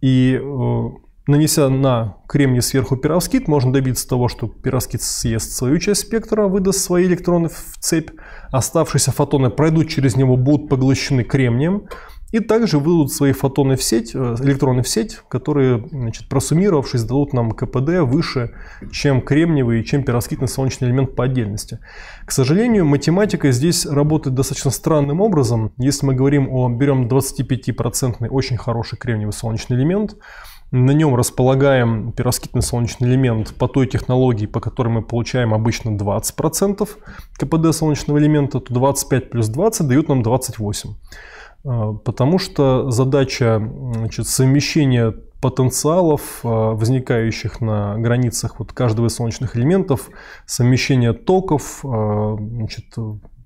И э, нанеся на кремний сверху перовскит, можно добиться того, что перовскит съест свою часть спектра, выдаст свои электроны в цепь, оставшиеся фотоны пройдут через него, будут поглощены кремнием, и также выдадут свои фотоны в сеть, э, электроны в сеть, которые, значит, просуммировавшись, дадут нам КПД выше, чем кремниевый и чем перовскитный солнечный элемент по отдельности. К сожалению, математика здесь работает достаточно странным образом. Если мы говорим о, берем 25% очень хороший кремниевый солнечный элемент, на нем располагаем перовскитный солнечный элемент по той технологии, по которой мы получаем обычно 20% КПД солнечного элемента, то 25 плюс 20 дают нам 28%. А, потому что задача значит, совмещения потенциалов, а, возникающих на границах вот каждого из солнечных элементов, совмещение токов, а, значит,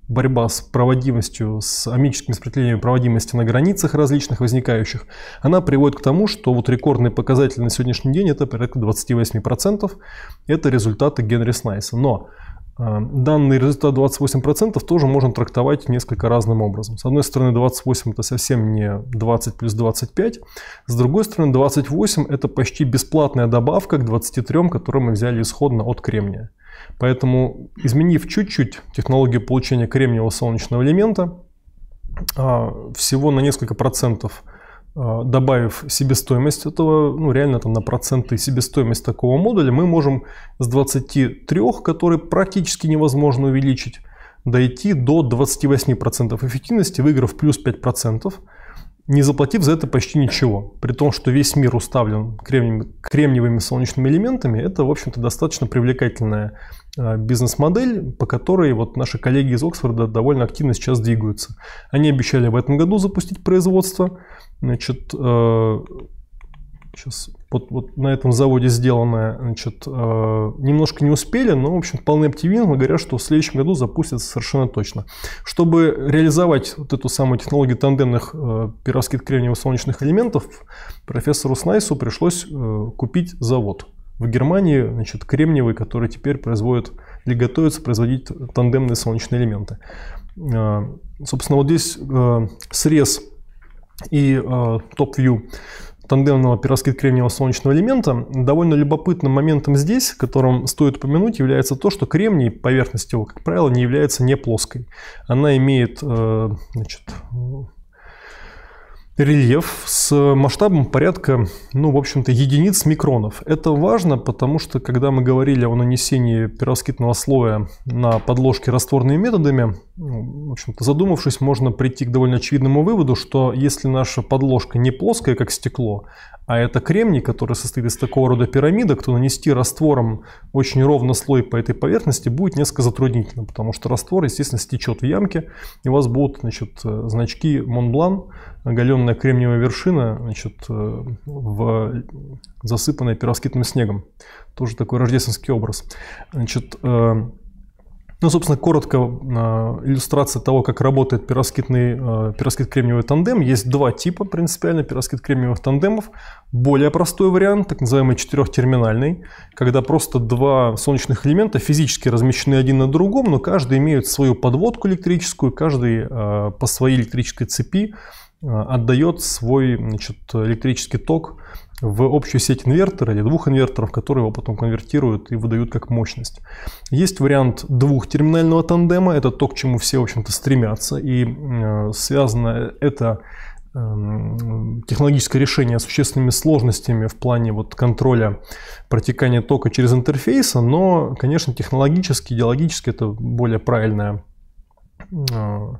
борьба с проводимостью, с омическими сопротивлениями проводимости на границах различных возникающих, она приводит к тому, что вот рекордный показатель на сегодняшний день это порядка 28%. Это результаты Генри Снайса. Но данный результат 28% тоже можно трактовать несколько разным образом. С одной стороны, 28 это совсем не 20 плюс 25. С другой стороны, 28 это почти бесплатная добавка к 23, которую мы взяли исходно от кремния. Поэтому, изменив чуть-чуть технологию получения кремниевого солнечного элемента, а, всего на несколько процентов а, добавив себестоимость этого, ну реально там на проценты себестоимость такого модуля, мы можем с 23, который практически невозможно увеличить, дойти до 28% эффективности, выиграв плюс 5%. Не заплатив за это почти ничего. При том, что весь мир уставлен кремниевыми, кремниевыми солнечными элементами, это, в общем-то, достаточно привлекательная а, бизнес-модель, по которой вот наши коллеги из Оксфорда довольно активно сейчас двигаются. Они обещали в этом году запустить производство. Значит, э, сейчас вот, вот на этом заводе сделанное, значит, э, немножко не успели, но, в общем, полный оптимизм, говорят, что в следующем году запустится совершенно точно. Чтобы реализовать вот эту самую технологию тандемных э, пировских кремниевых солнечных элементов, профессору Снайсу пришлось э, купить завод в Германии, значит, кремниевый, который теперь производит или готовится производить тандемные солнечные элементы. Э, собственно, вот здесь э, срез и э, топ-вью тандемного пиросскит-кремниевого солнечного элемента. Довольно любопытным моментом здесь, которым стоит упомянуть, является то, что кремний, поверхность его, как правило, не является не плоской. Она имеет э, значит, рельеф с масштабом порядка, ну, в общем-то, единиц микронов. Это важно, потому что, когда мы говорили о нанесении перовскитного слоя на подложки растворными методами, ну, в общем-то, задумавшись, можно прийти к довольно очевидному выводу, что если наша подложка не плоская, как стекло, а это кремний, который состоит из такого рода пирамидок, то нанести раствором очень ровно слой по этой поверхности будет несколько затруднительно, потому что раствор, естественно, стечет в ямке, и у вас будут значит, значки Монблан, оголенная кремниевая вершина, значит, в, засыпанная пироскитным снегом. Тоже такой рождественский образ. Значит, э, ну, собственно, коротко э, иллюстрация того, как работает пироскитный, э, пироскит-кремниевый тандем. Есть два типа принципиально пироскит-кремниевых тандемов. Более простой вариант, так называемый четырехтерминальный, когда просто два солнечных элемента физически размещены один на другом, но каждый имеет свою подводку электрическую, каждый э, по своей электрической цепи отдает свой значит, электрический ток в общую сеть инвертора или двух инверторов, которые его потом конвертируют и выдают как мощность. Есть вариант двухтерминального тандема, это то, к чему все, в общем-то, стремятся, и э, связано это э, технологическое решение с существенными сложностями в плане вот контроля протекания тока через интерфейсы, но, конечно, технологически, идеологически это более правильное э,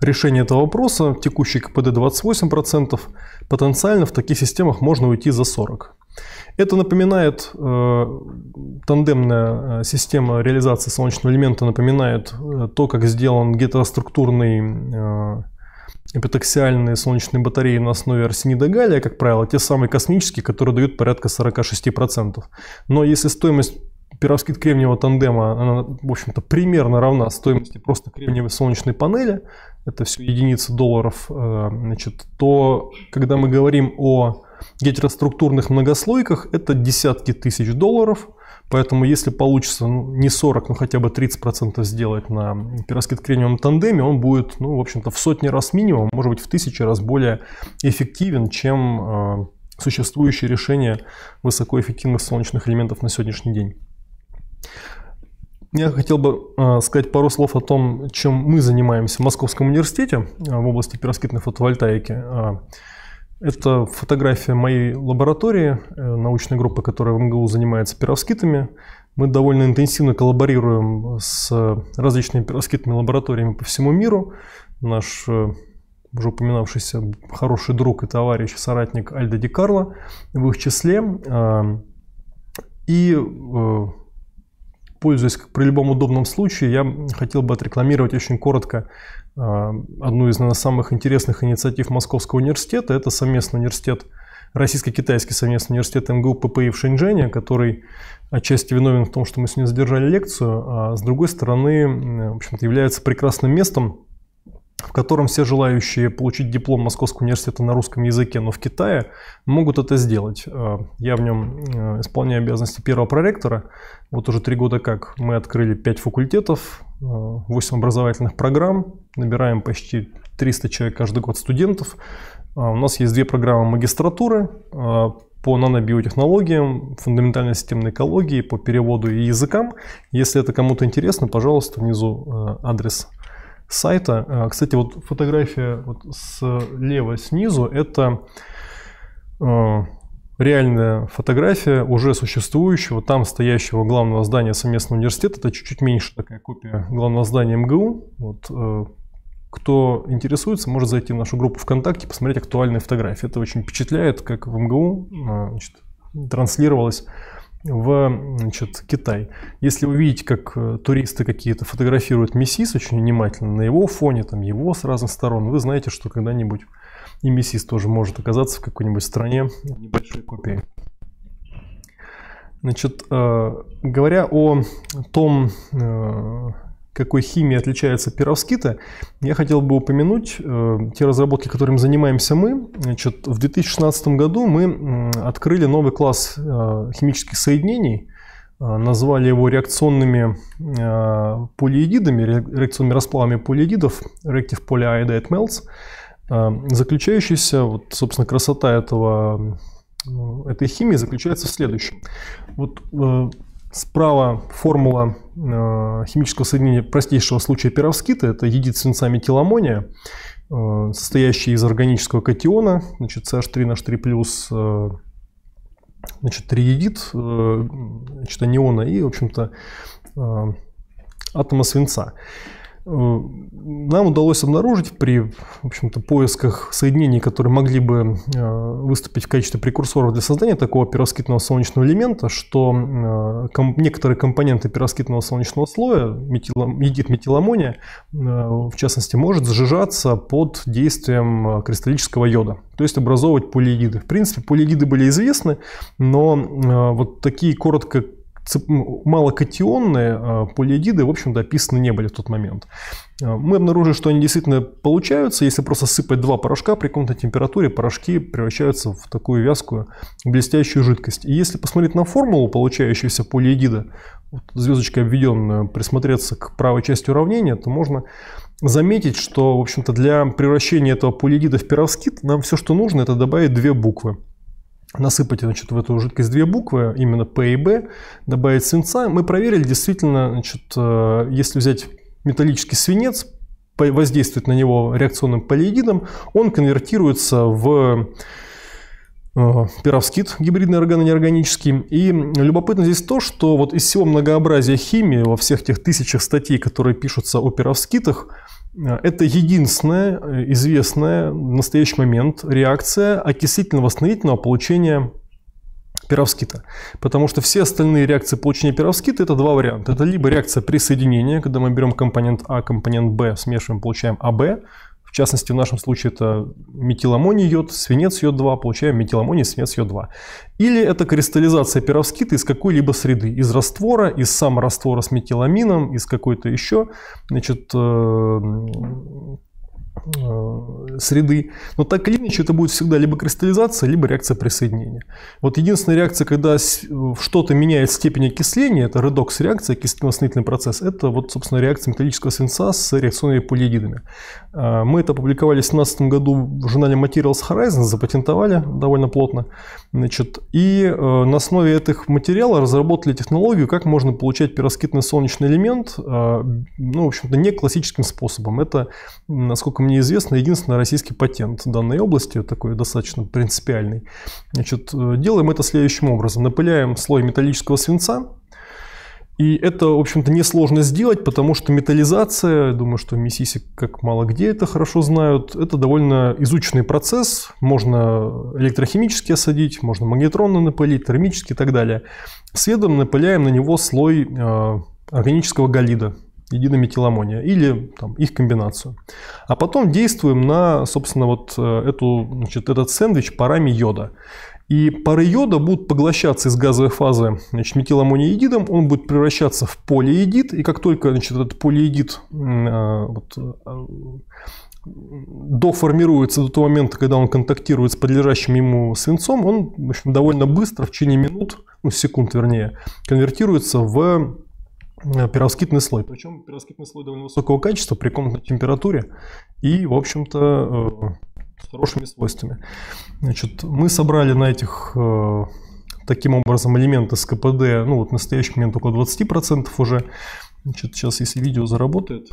решение этого вопроса. Текущий КПД 28%. Потенциально в таких системах можно уйти за 40. Это напоминает, э, тандемная э, система реализации солнечного элемента напоминает э, то, как сделан гетероструктурный э, эпитаксиальные солнечные батареи на основе арсенида галлия, как правило, те самые космические, которые дают порядка 46%. Но если стоимость Перовскит кремниевого тандема, она, в общем-то, примерно равна стоимости просто кремниевой солнечной панели, это все единицы долларов, э, значит, то когда мы говорим о гетероструктурных многослойках, это десятки тысяч долларов, поэтому если получится ну, не 40, но хотя бы 30% сделать на перовскит кремниевом тандеме, он будет, ну, в общем-то, в сотни раз минимум, может быть, в тысячи раз более эффективен, чем э, существующие решения высокоэффективных солнечных элементов на сегодняшний день. Я хотел бы э, сказать пару слов о том, чем мы занимаемся в Московском университете э, в области пироскитной фотовольтаики. Э, это фотография моей лаборатории, э, научной группы, которая в МГУ занимается пироскитами. Мы довольно интенсивно коллаборируем с различными пироскитными лабораториями по всему миру. Наш э, уже упоминавшийся хороший друг и товарищ, соратник Альдо Ди Карло в их числе. И э, пользуясь при любом удобном случае, я хотел бы отрекламировать очень коротко а, одну из, наверное, самых интересных инициатив Московского университета. Это совместный университет, российско-китайский совместный университет МГУ ППИ в Шэньчжэне, который отчасти виновен в том, что мы сегодня задержали лекцию, а с другой стороны, в общем-то, является прекрасным местом в котором все желающие получить диплом Московского университета на русском языке, но в Китае, могут это сделать. Э, я в нем э, исполняю обязанности первого проректора. Вот уже три года как мы открыли пять факультетов, 8 э, образовательных программ, набираем почти 300 человек каждый год студентов. У нас есть две программы магистратуры по нанобиотехнологиям, фундаментальной системной экологии, по переводу и языкам. Если это кому-то интересно, пожалуйста, внизу адрес сайта. Э, кстати, вот фотография вот слева снизу это э, реальная фотография уже существующего, там стоящего главного здания совместного университета. Это чуть-чуть меньше такая копия главного здания МГУ. Вот, э, кто интересуется, может зайти в нашу группу ВКонтакте, посмотреть актуальные фотографии. Это очень впечатляет, как в МГУ а, значит, транслировалось в значит, Китай. Если вы видите, как э, туристы какие-то фотографируют МИСИС очень внимательно, на его фоне, там его с разных сторон, вы знаете, что когда-нибудь и МИСИС тоже может оказаться в какой-нибудь стране небольшой копией. Значит, э, говоря о том, э, какой химией отличается перовскита, я хотел бы упомянуть э, те разработки, которыми занимаемся мы. Значит, в 2016 году мы открыли новый класс э, химических соединений, э, назвали его реакционными э, полиедидами, реакционными расплавами полиедидов, Reactive Polyiodide Melts, э, заключающийся, вот, собственно, красота этого, э, этой химии заключается в следующем. Вот э, Справа формула э, химического соединения простейшего случая перовскита. Это едит свинца метиламония, э, состоящий из органического катиона, значит, CH3H3+, э, значит, триедит, э, значит, аниона и, в общем-то, атома свинца. Э, нам удалось обнаружить при в общем-то, поисках соединений, которые могли бы э, выступить в качестве прекурсоров для создания такого пероскитного солнечного элемента, что э, некоторые компоненты пероскитного солнечного слоя, едит метиламония, в частности, может сжижаться под действием кристаллического йода, то есть образовывать полиедиды. В принципе, полиедиды были известны, но вот такие коротко малокатионные а, полиодиды, в общем-то, описаны не были в тот момент. А, мы обнаружили, что они действительно получаются, если просто сыпать два порошка при какой-то температуре, порошки превращаются в такую вязкую блестящую жидкость. И если посмотреть на формулу получающегося полиодида, вот звездочкой обведенную, присмотреться к правой части уравнения, то можно заметить, что, в общем-то, для превращения этого полиодида в перовскит нам все, что нужно, это добавить две буквы насыпать значит, в эту жидкость две буквы, именно P и B, добавить свинца. Мы проверили, действительно, значит, э, если взять металлический свинец, воздействовать на него реакционным полиедидом, он конвертируется в э, перовскит, гибридный органо-неорганический. И любопытно здесь то, что вот из всего многообразия химии, во всех тех тысячах статей, которые пишутся о перовскитах, это единственная э, известная в настоящий момент реакция окислительно-восстановительного получения перовскита. Потому что все остальные реакции получения перовскита это два варианта. Это либо реакция присоединения, когда мы берем компонент А, компонент Б, смешиваем, получаем АБ, частности, в нашем случае это метиламоний йод, свинец йод-2, получаем метиламоний, свинец йод-2. Или это кристаллизация перовскита из какой-либо среды, из раствора, из самораствора с метиламином, из какой-то еще значит, э, среды. Но так или иначе это будет всегда либо кристаллизация, либо реакция присоединения. Вот единственная реакция, когда что-то меняет степень окисления, это редокс-реакция, окислительно-восстановительный процесс, это вот, собственно, реакция металлического свинца с реакционными полиедидами. А, мы это опубликовали в 2017 году в журнале Materials Horizons, запатентовали довольно плотно. Значит, и э, на основе этих материалов разработали технологию, как можно получать пироскитный солнечный элемент, э, ну, в общем-то, не классическим способом. Это, насколько мне известно, единственный российский патент в данной области, такой достаточно принципиальный. Значит, э, делаем это следующим образом. Напыляем слой металлического свинца, и это, в общем-то, несложно сделать, потому что металлизация, думаю, что Миссиси, как мало где это хорошо знают, это довольно изученный процесс. Можно электрохимически осадить, можно магнетронно напылить, термически и так далее. Следом напыляем на него слой э, органического галида, единометиламония или там, их комбинацию. А потом действуем на, собственно, вот э, эту, значит, этот сэндвич парами йода. И пары йода будут поглощаться из газовой фазы значит, метиламониедидом, он будет превращаться в полиедид, и как только значит, этот полиедид э, вот, э, доформируется до того момента, когда он контактирует с подлежащим ему свинцом, он в общем, довольно быстро, в течение минут, ну секунд вернее, конвертируется в перовскитный слой. Причем перовскитный слой довольно высокого качества при комнатной температуре и, в общем-то, с хорошими свойствами. Значит, мы собрали на этих э, таким образом элементы с КПД, ну вот в настоящий момент около 20% уже. Значит, сейчас если видео заработает.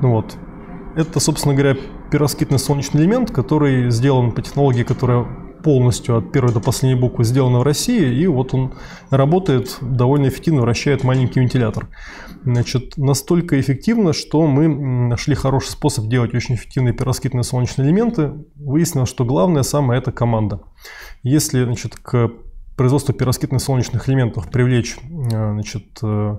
Ну вот. Это, собственно говоря, пироскитный солнечный элемент, который сделан по технологии, которая полностью от первой до последней буквы сделано в России, и вот он работает довольно эффективно, вращает маленький вентилятор. Значит, настолько эффективно, что мы нашли хороший способ делать очень эффективные пироскитные солнечные элементы. Выяснилось, что главное самое – это команда. Если значит, к производству пироскитных солнечных элементов привлечь э, значит, э,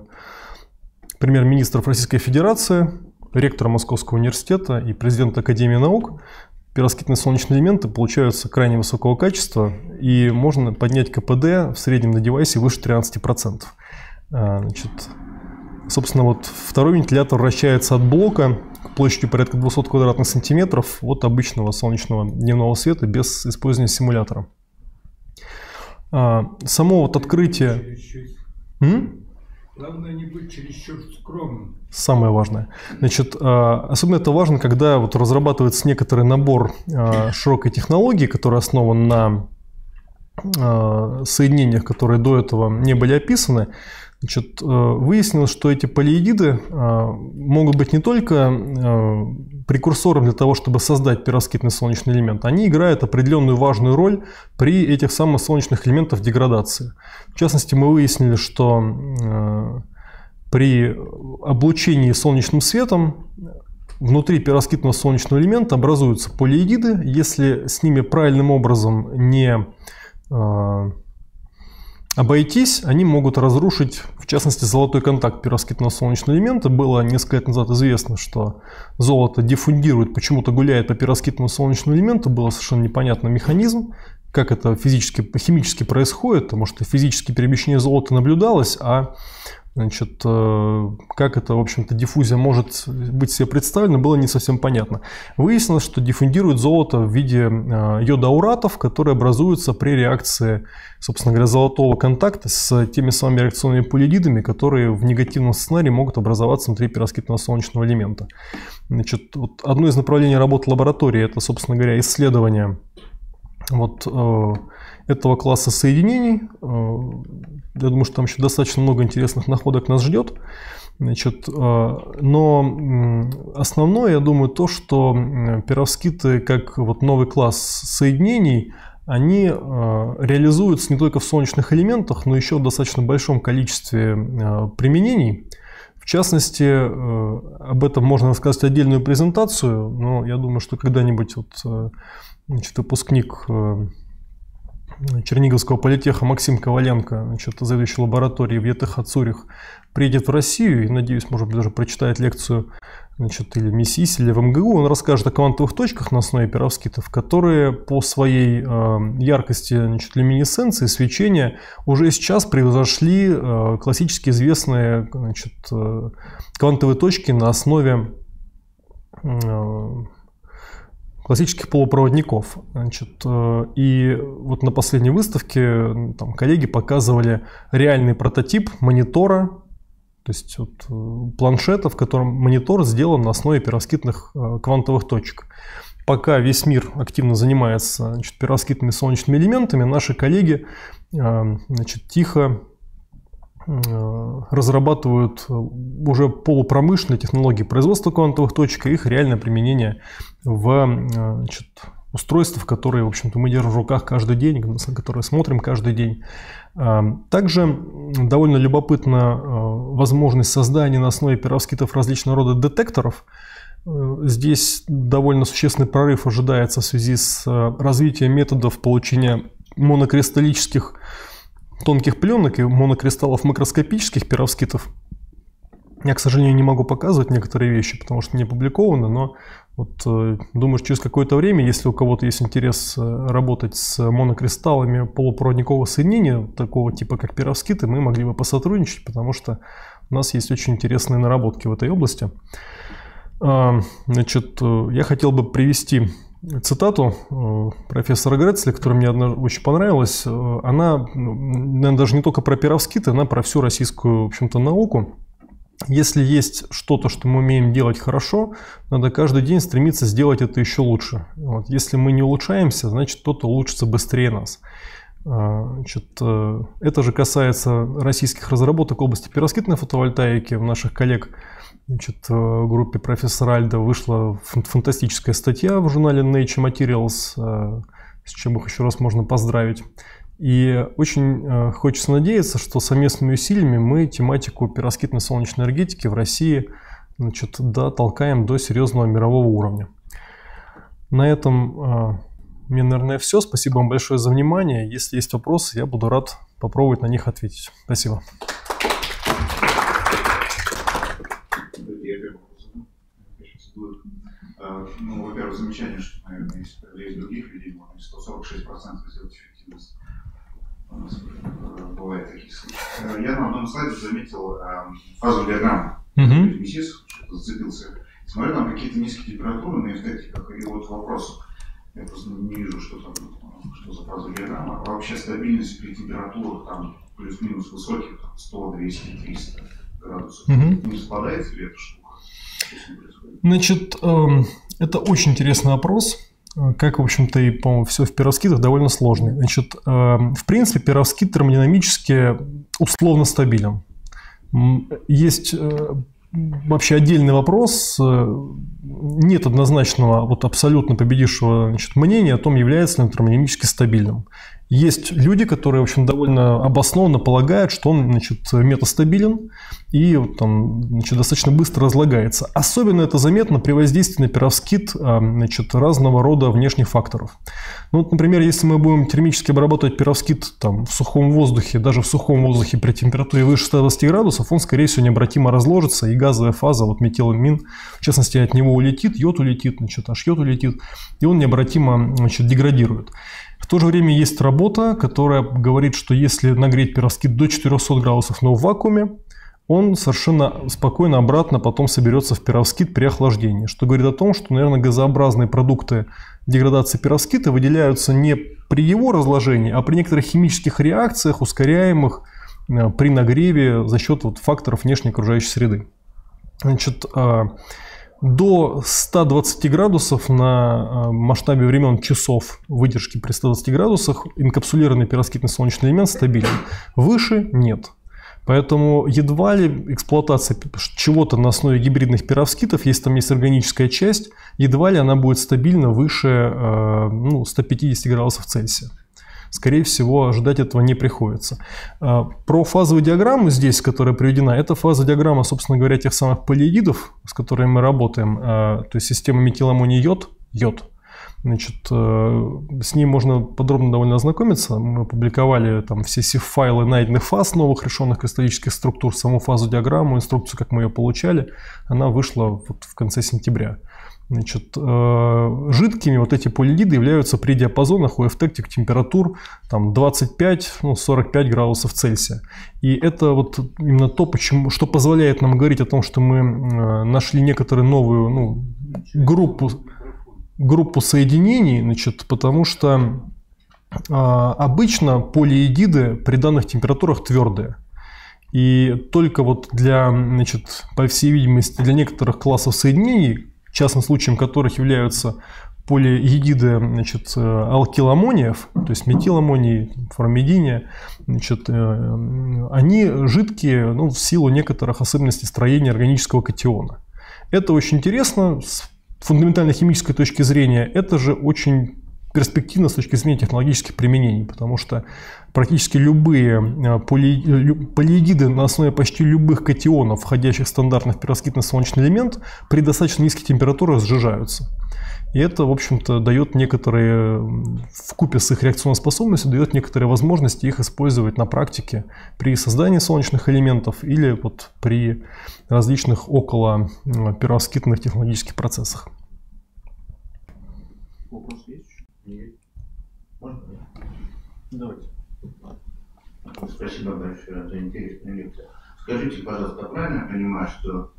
премьер-министров Российской Федерации, ректора Московского университета и президента Академии наук, пироскитные солнечные элементы получаются крайне высокого качества, и можно поднять КПД в среднем на девайсе выше 13%. А, значит, собственно, вот второй вентилятор вращается от блока площадью порядка 200 квадратных сантиметров от обычного солнечного дневного света без использования симулятора. А, само вот открытие... М? Главное не быть чересчур скромным. Самое важное. Значит, а, особенно это важно, когда вот разрабатывается некоторый набор а, широкой технологии, который основан на соединениях, которые до этого не были описаны. Значит, выяснилось, что эти полиедиды могут быть не только прекурсором для того, чтобы создать пироскитный солнечный элемент, они играют определенную важную роль при этих самых солнечных элементах деградации. В частности, мы выяснили, что э, при облучении солнечным светом внутри пироскитного солнечного элемента образуются полиедиды. Если с ними правильным образом не э, обойтись, они могут разрушить, в частности, золотой контакт пироскитного солнечного элемента. Было несколько лет назад известно, что золото диффундирует, почему-то гуляет по пироскитному солнечному элементу. Было совершенно непонятный механизм, как это физически, химически происходит, потому что физически перемещение золота наблюдалось, а Значит, э, как это, в общем-то, диффузия может быть себе представлена, было не совсем понятно. Выяснилось, что диффундирует золото в виде э, йодоуратов, которые образуются при реакции, собственно говоря, золотого контакта с теми самыми реакционными полидидами, которые в негативном сценарии могут образоваться внутри пироскитного солнечного элемента. Значит, вот одно из направлений работы лаборатории – это, собственно говоря, исследование вот э, этого класса соединений. Я думаю, что там еще достаточно много интересных находок нас ждет. Значит, э, но основное, я думаю, то, что перовскиты как вот новый класс соединений, они э, реализуются не только в солнечных элементах, но еще в достаточно большом количестве э, применений. В частности, об этом можно рассказать отдельную презентацию, но я думаю, что когда-нибудь вот, значит, выпускник Черниговского политеха Максим Коваленко, значит, заведующий лабораторией в ЕТХ Цюрих, приедет в Россию. И, надеюсь, может быть, даже прочитает лекцию значит, или МИСИС, или в МГУ, он расскажет о квантовых точках на основе перовскитов, которые по своей э, яркости значит, люминесценции, свечения уже сейчас превзошли э, классически известные значит, э, квантовые точки на основе э, классических полупроводников. Значит, э, и вот на последней выставке там, коллеги показывали реальный прототип монитора, то есть вот, э, планшета, в котором монитор сделан на основе пероскитных э, квантовых точек. Пока весь мир активно занимается значит, пероскитными солнечными элементами, наши коллеги значит, тихо разрабатывают э, уже полупромышленные технологии производства квантовых точек и их реальное применение в э, значит, устройствах, которые, в общем-то, мы держим в руках каждый день, на которые смотрим каждый день. Также довольно любопытна возможность создания на основе перовскитов различного рода детекторов. Здесь довольно существенный прорыв ожидается в связи с развитием методов получения монокристаллических тонких пленок и монокристаллов макроскопических перовскитов. Я, к сожалению, не могу показывать некоторые вещи, потому что не опубликованы, но вот, э, думаю, что через какое-то время, если у кого-то есть интерес э, работать с монокристаллами полупроводникового соединения, такого типа как перовскиты, мы могли бы посотрудничать, потому что у нас есть очень интересные наработки в этой области. А, значит, э, я хотел бы привести цитату э, профессора Грецля, которая мне одна очень понравилась. Э, она, ну, наверное, даже не только про перовскиты, она про всю российскую, в общем-то, науку. Если есть что-то, что мы умеем делать хорошо, надо каждый день стремиться сделать это еще лучше. Вот. Если мы не улучшаемся, значит кто-то улучшится быстрее нас. Э, значит, это же касается российских разработок в области пероскитной фотовольтаики. У наших коллег Значит, в группе профессора Альда вышла фантастическая статья в журнале Nature Materials. Э, с чем их еще раз можно поздравить. И очень э, хочется надеяться, что совместными усилиями мы тематику пироскитной солнечной энергетики в России значит, да, толкаем до серьезного мирового уровня. На этом э, мне, наверное, все. Спасибо вам большое за внимание. Если есть вопросы, я буду рад попробовать на них ответить. Спасибо. Ну, во-первых, замечание, что, наверное, если есть других людей, можно 146% сделать эффективность. У нас бывает такие случаи. Я на одном слайде заметил фазу диаграммы. Что-то зацепился. Смотрю, там какие-то низкие температуры на эффектиках, и вот вопрос. Я просто не вижу, что там, что за фаза диаграмма. А вообще стабильность при температурах там плюс-минус высоких, 100, 200, 300 градусов. Угу. Не совпадает ли эта штука? Значит, эм, это очень интересный вопрос. Как, в общем-то, и, по-моему, все в пировскитах довольно сложный. Значит, эм, в принципе, пировскит термодинамически условно стабилен. Есть э, вообще отдельный вопрос. Э, нет однозначного, вот абсолютно победившего значит, мнения о том, является ли он термодинамически стабильным. Есть люди, которые, в общем, довольно обоснованно полагают, что он, значит, метастабилен и там, значит, достаточно быстро разлагается. Особенно это заметно при воздействии на пировскит а, значит, разного рода внешних факторов. Ну, вот, например, если мы будем термически обрабатывать пировскит там, в сухом воздухе, даже в сухом воздухе при температуре выше 120 градусов, он, скорее всего, необратимо разложится, и газовая фаза, вот метиламин, в частности, от него улетит, йод улетит, значит, аж йод улетит, и он необратимо значит, деградирует. В то же время есть работа, которая говорит, что если нагреть пировскит до 400 градусов, но в вакууме, он совершенно спокойно обратно потом соберется в пировскит при охлаждении, что говорит о том, что, наверное, газообразные продукты деградации пировскита выделяются не при его разложении, а при некоторых химических реакциях, ускоряемых э, при нагреве за счет вот факторов внешней окружающей среды. Значит, а, до 120 градусов на э, масштабе времен часов выдержки при 120 градусах инкапсулированный пироскитный солнечный элемент стабилен. Выше нет. Поэтому едва ли эксплуатация чего-то на основе гибридных пировскитов, если там есть органическая часть, едва ли она будет стабильно выше э, ну, 150 градусов Цельсия скорее всего, ожидать этого не приходится. А, про фазовую диаграмму здесь, которая приведена, это фаза диаграмма, собственно говоря, тех самых полиедидов, с которыми мы работаем, а, то есть система метиламоний йод, йод. Значит, э, с ней можно подробно довольно ознакомиться. Мы опубликовали там все SIF-файлы найденных фаз новых решенных кристаллических структур, саму фазу диаграмму, инструкцию, как мы ее получали. Она вышла вот в конце сентября. Значит, э, жидкими вот эти полииды являются при диапазонах у эффектик температур там 25-45 ну, градусов Цельсия. И это вот именно то, почему, что позволяет нам говорить о том, что мы э, нашли некоторую новую ну, группу, группу соединений, значит, потому что а, обычно полиедиды при данных температурах твердые. И только вот для, значит, по всей видимости, для некоторых классов соединений, частным случаем которых являются полиедиды значит, э, алкиламониев, то есть метиламоний, формидиния, значит, э, они жидкие ну, в силу некоторых особенностей строения органического катиона. Это очень интересно с фундаментальной химической точки зрения. Это же очень перспективно с точки зрения технологических применений, потому что практически любые э, полиэгиды на основе почти любых катионов, входящих в стандартный пироскитный солнечный элемент, при достаточно низких температурах сжижаются. И это, в общем-то, дает некоторые, в купе с их реакционной способностью, дает некоторые возможности их использовать на практике при создании солнечных элементов или вот при различных около пироскитных технологических процессах. Вопрос есть? Нет. Можно? Давайте. Спасибо большое за интересную лекцию. Скажите, пожалуйста, правильно понимаю, что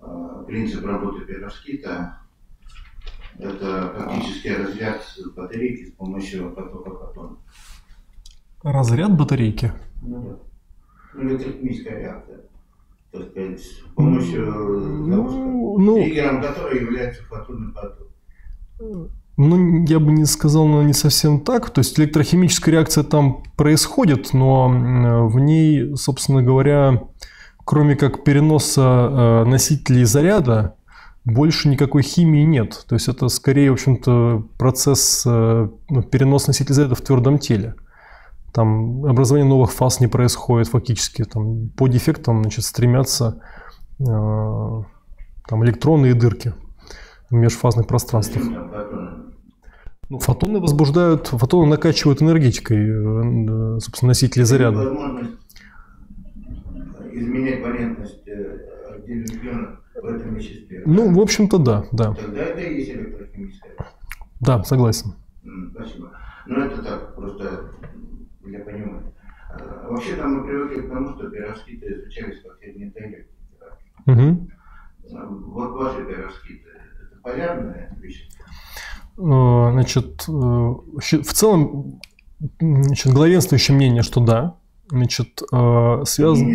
э, принцип работы пироскита – это фактически разряд батарейки с помощью потока фотонов? Разряд батарейки? Ну да. Ну, электрохимическая реакция. Так сказать, с помощью ну, ну, триггером которой является фотонный поток. Ну, я бы не сказал, но не совсем так. То есть электрохимическая реакция там происходит, но в ней, собственно говоря, кроме как переноса э, носителей заряда, больше никакой химии нет. То есть это скорее, в общем-то, процесс э, ну, перенос носителя заряда в твердом теле. Там образование новых фаз не происходит фактически. Там, по дефектам значит, стремятся э, там, электроны и дырки в межфазных пространствах. Ну, фотоны возбуждают, фотоны накачивают энергетикой, э, собственно, носители заряда. Возможность изменять валентность э, отдельных ионов в этом веществе. Ну, в общем-то, да, да. Тогда это и есть электрохимическая. Да, согласен. Спасибо. Ну, это так, просто для понимания. А, Вообще там мы привыкли к тому, что пирожки-то изучались как электроэлектрики. Мгм. Вот ваши пирожки это полярная вещество? Значит, э, в целом, значит, главенствующее мнение, что да. Значит, э, связано...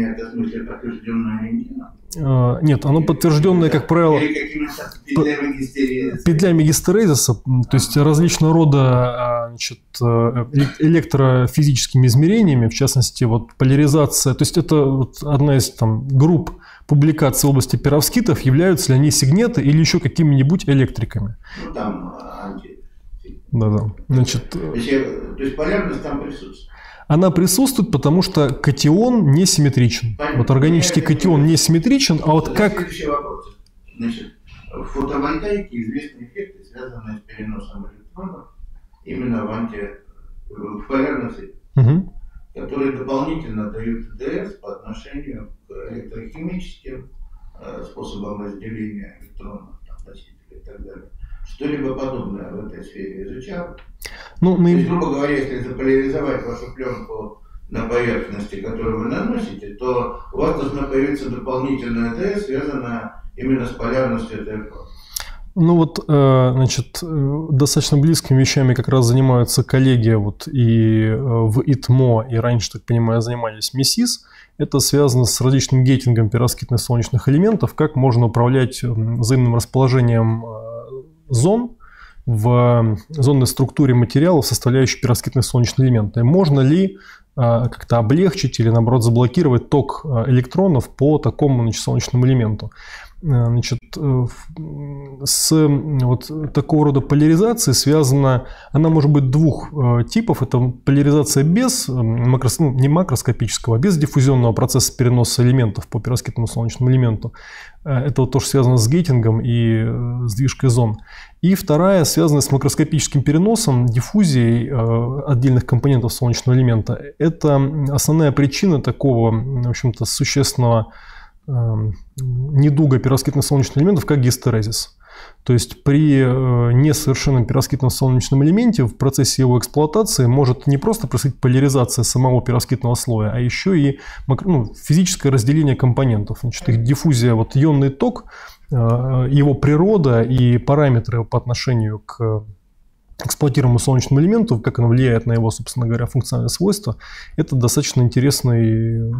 Рентгеном? э, Нет, оно подтвержденное, как правило, петлями петлями гистерезиса, то есть различного рода а, значит, эле- электрофизическими измерениями, в частности, вот поляризация, то есть это вот одна из там, групп публикаций в области перовскитов, являются ли они сигнеты или еще какими-нибудь электриками. Ну, там а. Да-да. Значит, То э, есть, э, то есть полярность там присутствует. она присутствует, потому что катион не симметричен. Понятно. Вот органический катион не симметричен, а вот как... Следующий вопрос. Значит, в фотовольтаике известны эффекты, связанные с переносом электронов именно в анти... в полярной цепи, Мгм. которые дополнительно дают ДС по отношению к электрохимическим э, способам разделения электронов, там, носителей и так далее. Что-либо подобное в этой сфере изучал? Ну, То есть, грубо говоря, если заполяризовать вашу пленку на поверхности, которую вы наносите, то у вас должна появиться дополнительная ДС, связанная именно с полярностью формы. Ну вот, э, значит, э, достаточно близкими вещами как раз занимаются коллеги вот и э, в ИТМО, и раньше, так понимаю, занимались МИСИС. Это связано с различным гейтингом пероскитных солнечных элементов, как можно управлять взаимным расположением зон в зонной структуре материалов, составляющих пероскитные солнечные элементы. Можно ли э, как-то облегчить или, наоборот, заблокировать ток э, электронов по такому значит, солнечному элементу? Э, Значит, э, с вот такого рода поляризацией связана, она может быть двух э, типов. Это поляризация без макрос- ну, не макроскопического, а без диффузионного процесса переноса элементов по пероскитному солнечному элементу. Это вот тоже связано с гейтингом и сдвижкой зон. И вторая связана с макроскопическим переносом, диффузией отдельных компонентов солнечного элемента. Это основная причина такого, в общем-то, существенного недуга пероскитных солнечных элементов, как гистерезис. То есть при э, несовершенном пероскитном солнечном элементе в процессе его эксплуатации может не просто происходить поляризация самого пероскитного слоя, а еще и ну, физическое разделение компонентов. Значит, их диффузия, вот ионный ток, э, его природа и параметры по отношению к эксплуатируемому солнечному элементу, как оно влияет на его, собственно говоря, функциональные свойства, это достаточно интересный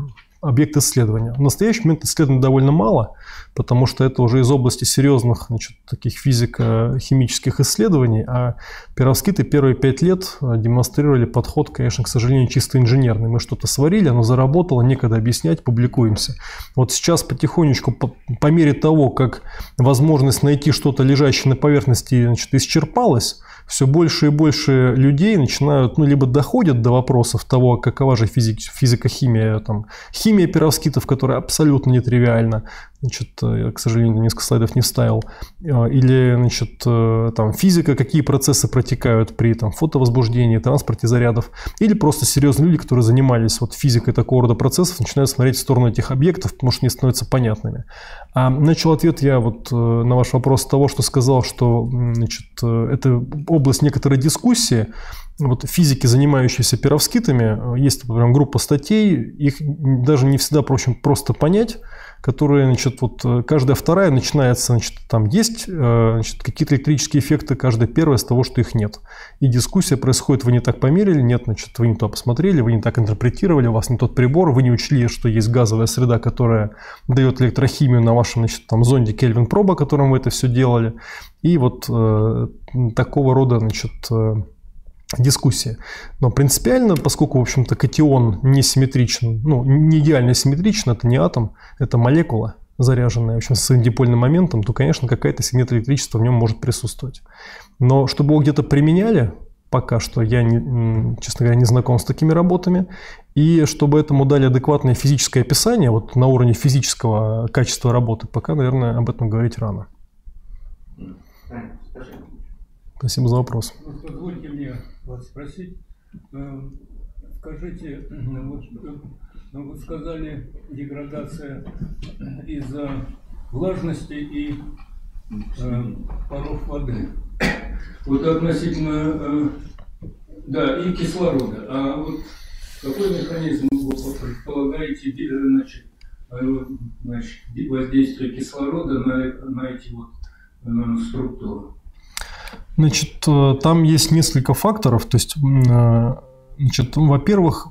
объект исследования. В настоящий момент исследований довольно мало, потому что это уже из области серьезных значит, таких физико-химических исследований, а перовскиты первые пять лет э, демонстрировали подход, конечно, к сожалению, чисто инженерный. Мы что-то сварили, оно заработало, некогда объяснять, публикуемся. Вот сейчас потихонечку, по, по мере того, как возможность найти что-то лежащее на поверхности значит, исчерпалась, все больше и больше людей начинают, ну, либо доходят до вопросов того, какова же физик, физико-химия, там, химия перовскитов, которая абсолютно нетривиальна, значит, э, я, к сожалению, несколько слайдов не вставил, Э, или, значит, э, там, физика, какие процессы протекают при там, фотовозбуждении, транспорте зарядов, или просто серьезные люди, которые занимались вот физикой такого рода процессов, начинают смотреть в сторону этих объектов, потому что они становятся понятными. А начал ответ я вот на ваш вопрос с того, что сказал, что значит, это область некоторой дискуссии. Вот физики, занимающиеся перовскитами, есть прям группа статей, их даже не всегда, впрочем, просто понять, которые, значит, вот э, каждая вторая начинается, значит, там есть э, значит, какие-то электрические эффекты, каждая первая с того, что их нет. И дискуссия происходит, вы не так померили, нет, значит, вы не то посмотрели, вы не так интерпретировали, у вас не тот прибор, вы не учли, что есть газовая среда, которая дает электрохимию на вашем, значит, там, зонде Кельвин Проба, которым вы это все делали. И вот э, такого рода, значит, э, дискуссия. Но принципиально, поскольку, в общем-то, катион не симметричен, ну, не идеально симметричен, это не атом, это молекула. заряженное, в общем, с дипольным моментом, то, конечно, какая-то сигнет электричества в нем может присутствовать. Но чтобы его где-то применяли, пока что я, не, честно говоря, не знаком с такими работами. И чтобы этому дали адекватное физическое описание, вот на уровне физического качества работы, пока, наверное, об этом говорить рано. Спасибо за вопрос. Позвольте мне вас спросить. Э, скажите, вот, э, ну, вы сказали деградация из-за влажности и э, паров воды. Вот относительно, э, да, и кислорода. А вот какой механизм вы предполагаете, значит, э, значит, воздействие кислорода на, на эти вот структуры? Значит, э, там есть несколько факторов. То есть, значит, во-первых,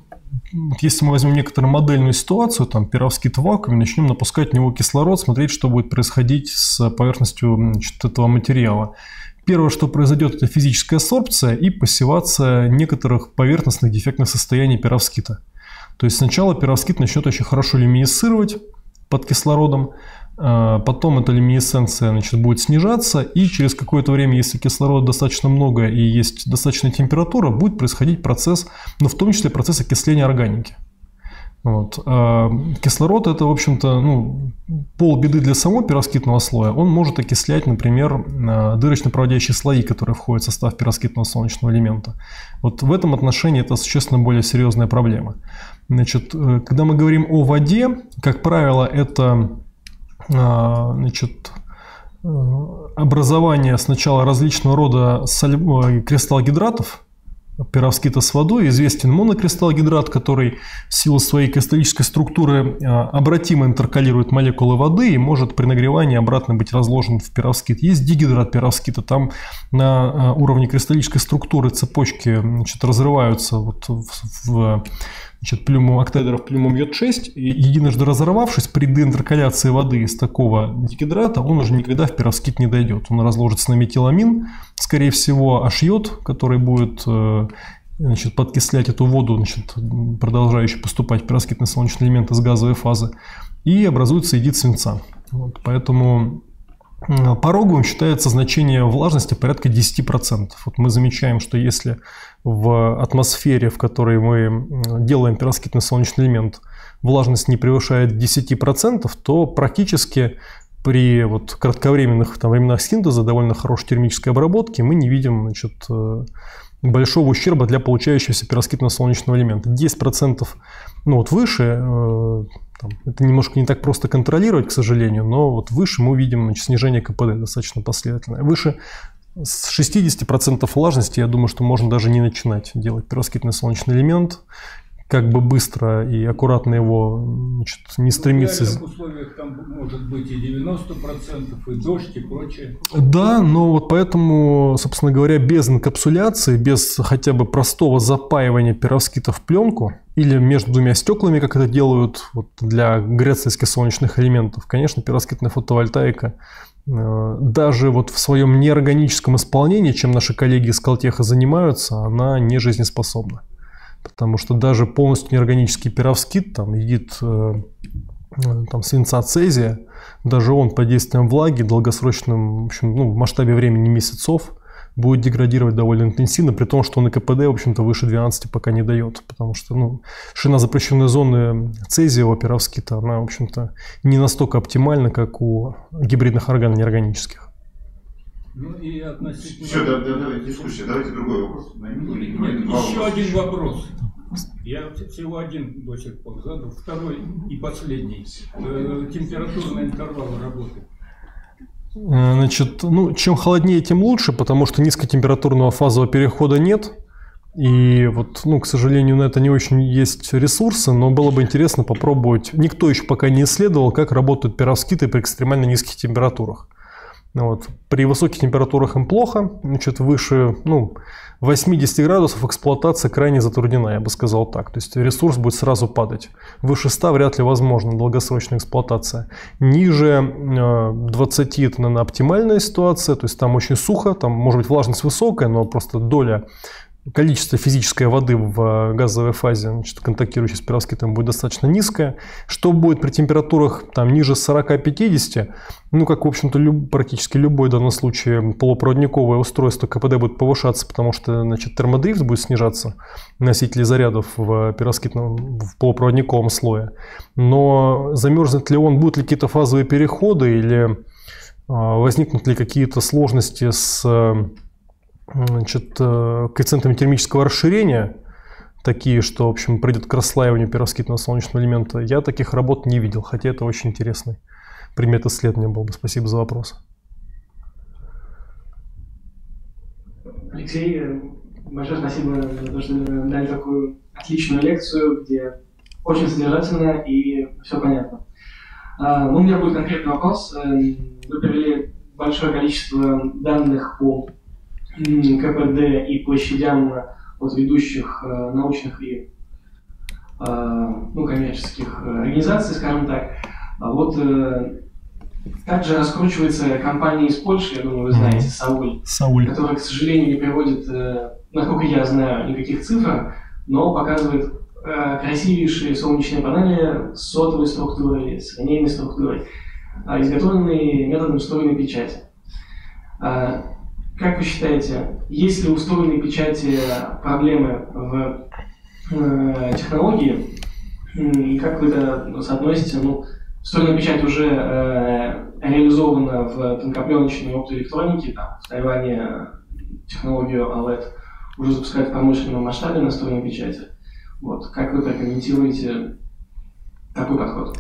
если мы возьмем некоторую модельную ситуацию, там перовскит вакуум, начнем напускать в него кислород, смотреть, что будет происходить с поверхностью значит, этого материала. Первое, что произойдет, это физическая сорбция и пассивация некоторых поверхностных дефектных состояний перовскита. То есть сначала перовскит начнет очень хорошо люминесцировать под кислородом, потом эта люминесценция значит, будет снижаться, и через какое-то время, если кислорода достаточно много и есть достаточная температура, будет происходить процесс, ну, в том числе процесс окисления органики. Вот. А кислород это, в общем-то, ну, полбеды для самого пироскитного слоя. Он может окислять, например, а, дырочно-проводящие слои, которые входят в состав пироскитного солнечного элемента. Вот в этом отношении это существенно более серьезная проблема. Значит, э, когда мы говорим о воде, как правило, это а, значит, э, образование сначала различного рода э, кристаллогидратов, перовскита с водой. Известен монокристаллогидрат, который в силу своей кристаллической структуры а, обратимо интеркалирует молекулы воды и может при нагревании обратно быть разложен в перовскит. Есть дигидрат перовскита, там на а, уровне кристаллической структуры цепочки значит, разрываются вот в, в значит, плюму, октаэдеров плюмом йод-6, и единожды разорвавшись при деинтеркаляции воды из такого дигидрата, он уже никогда в перовскит не дойдет. Он разложится на метиламин, скорее всего, H-йод, который будет э, значит, подкислять эту воду, значит, продолжающий поступать в перовскитный солнечный элемент из газовой фазы, и образуется едит свинца. Вот, поэтому Пороговым считается значение влажности порядка 10%. Вот мы замечаем, что если в атмосфере, в которой мы делаем пероскитный солнечный элемент, влажность не превышает 10%, то практически при вот кратковременных там, временах синтеза, довольно хорошей термической обработки, мы не видим значит, э, большого ущерба для получающегося пероскитного солнечного элемента. 10% ну, вот выше э, там, это немножко не так просто контролировать, к сожалению, но вот выше мы увидим значит, снижение КПД достаточно последовательное. Выше с 60% влажности, я думаю, что можно даже не начинать делать пероскитный солнечный элемент как бы быстро и аккуратно его значит, не стремиться... В условиях там может быть и 90%, и дождь, и прочее. Да, но вот поэтому, собственно говоря, без инкапсуляции, без хотя бы простого запаивания перовскита в пленку или между двумя стеклами, как это делают вот для грецийских солнечных элементов, конечно, перовскитная фотовольтаика э, даже вот в своем неорганическом исполнении, чем наши коллеги из Калтеха занимаются, она не жизнеспособна. Потому что даже полностью неорганический пировскит, там, едит э, там, свинца цезия, даже он под действием влаги долгосрочным, в, общем, ну, в масштабе времени месяцев будет деградировать довольно интенсивно, при том, что он и КПД, в общем-то, выше 12 пока не дает, потому что ну, шина запрещенной зоны цезиевого пировскита, она, в общем-то, не настолько оптимальна, как у гибридных органов неорганических. Ну и относительно... Все, да, да, да, дискуссия. Давайте другой вопрос. Нет, еще один вопрос. Я всего один до сих пор задал. Второй и последний. Э, температурные интервалы работы. Э, значит, ну, чем холоднее, тем лучше, потому что низкотемпературного фазового перехода нет. И вот, ну, к сожалению, на это не очень есть ресурсы, но было бы интересно попробовать. Никто еще пока не исследовал, как работают перовскиты при экстремально низких температурах. Вот. При высоких температурах им плохо, значит, выше ну, 80 градусов эксплуатация крайне затруднена, я бы сказал так. То есть ресурс будет сразу падать. Выше 100 вряд ли возможна долгосрочная эксплуатация. Ниже 20 э, это, наверное, оптимальная ситуация, то есть там очень сухо, там может быть влажность высокая, но просто доля количество физической воды в газовой фазе, значит, контактирующей с перовскитом, будет достаточно низкое. Что будет при температурах там, ниже 40-50, ну, как, в общем-то, люб, практически любой в данном случае полупроводниковое устройство КПД будет повышаться, потому что значит, термодрифт будет снижаться носителей зарядов в перовскитном, в полупроводниковом слое. Но замерзнет ли он, будут ли какие-то фазовые переходы или а, возникнут ли какие-то сложности с значит, э, коэффициентами термического расширения, такие, что, в общем, придет к расслаиванию перовскитного солнечного элемента, я таких работ не видел, хотя это очень интересный предмет исследования был бы. Спасибо за вопрос. Алексей, э, большое спасибо за то, что дали такую отличную лекцию, где очень содержательно и все понятно. А, ну, у меня будет конкретный вопрос. Э, вы привели большое количество данных по КПД и площадям от ведущих э, научных и э, ну, коммерческих организаций, скажем так. А вот э, также раскручивается компания из Польши, я думаю, вы знаете, Сауль, Сауль. которая, к сожалению, не приводит, насколько я знаю, никаких цифр, но показывает красивейшие солнечные панели с сотовой структурой, с линейной структурой, изготовленные методом встроенной печати. Как вы считаете, есть ли у встроенной печати проблемы в э, технологии? И как вы это соотносите? Ну, встроенная печать уже э, реализована в тонкопленочной оптоэлектронике, там, в Тайване технологию OLED уже запускают в промышленном масштабе на встроенной печати. Вот. Как вы прокомментируете такой подход?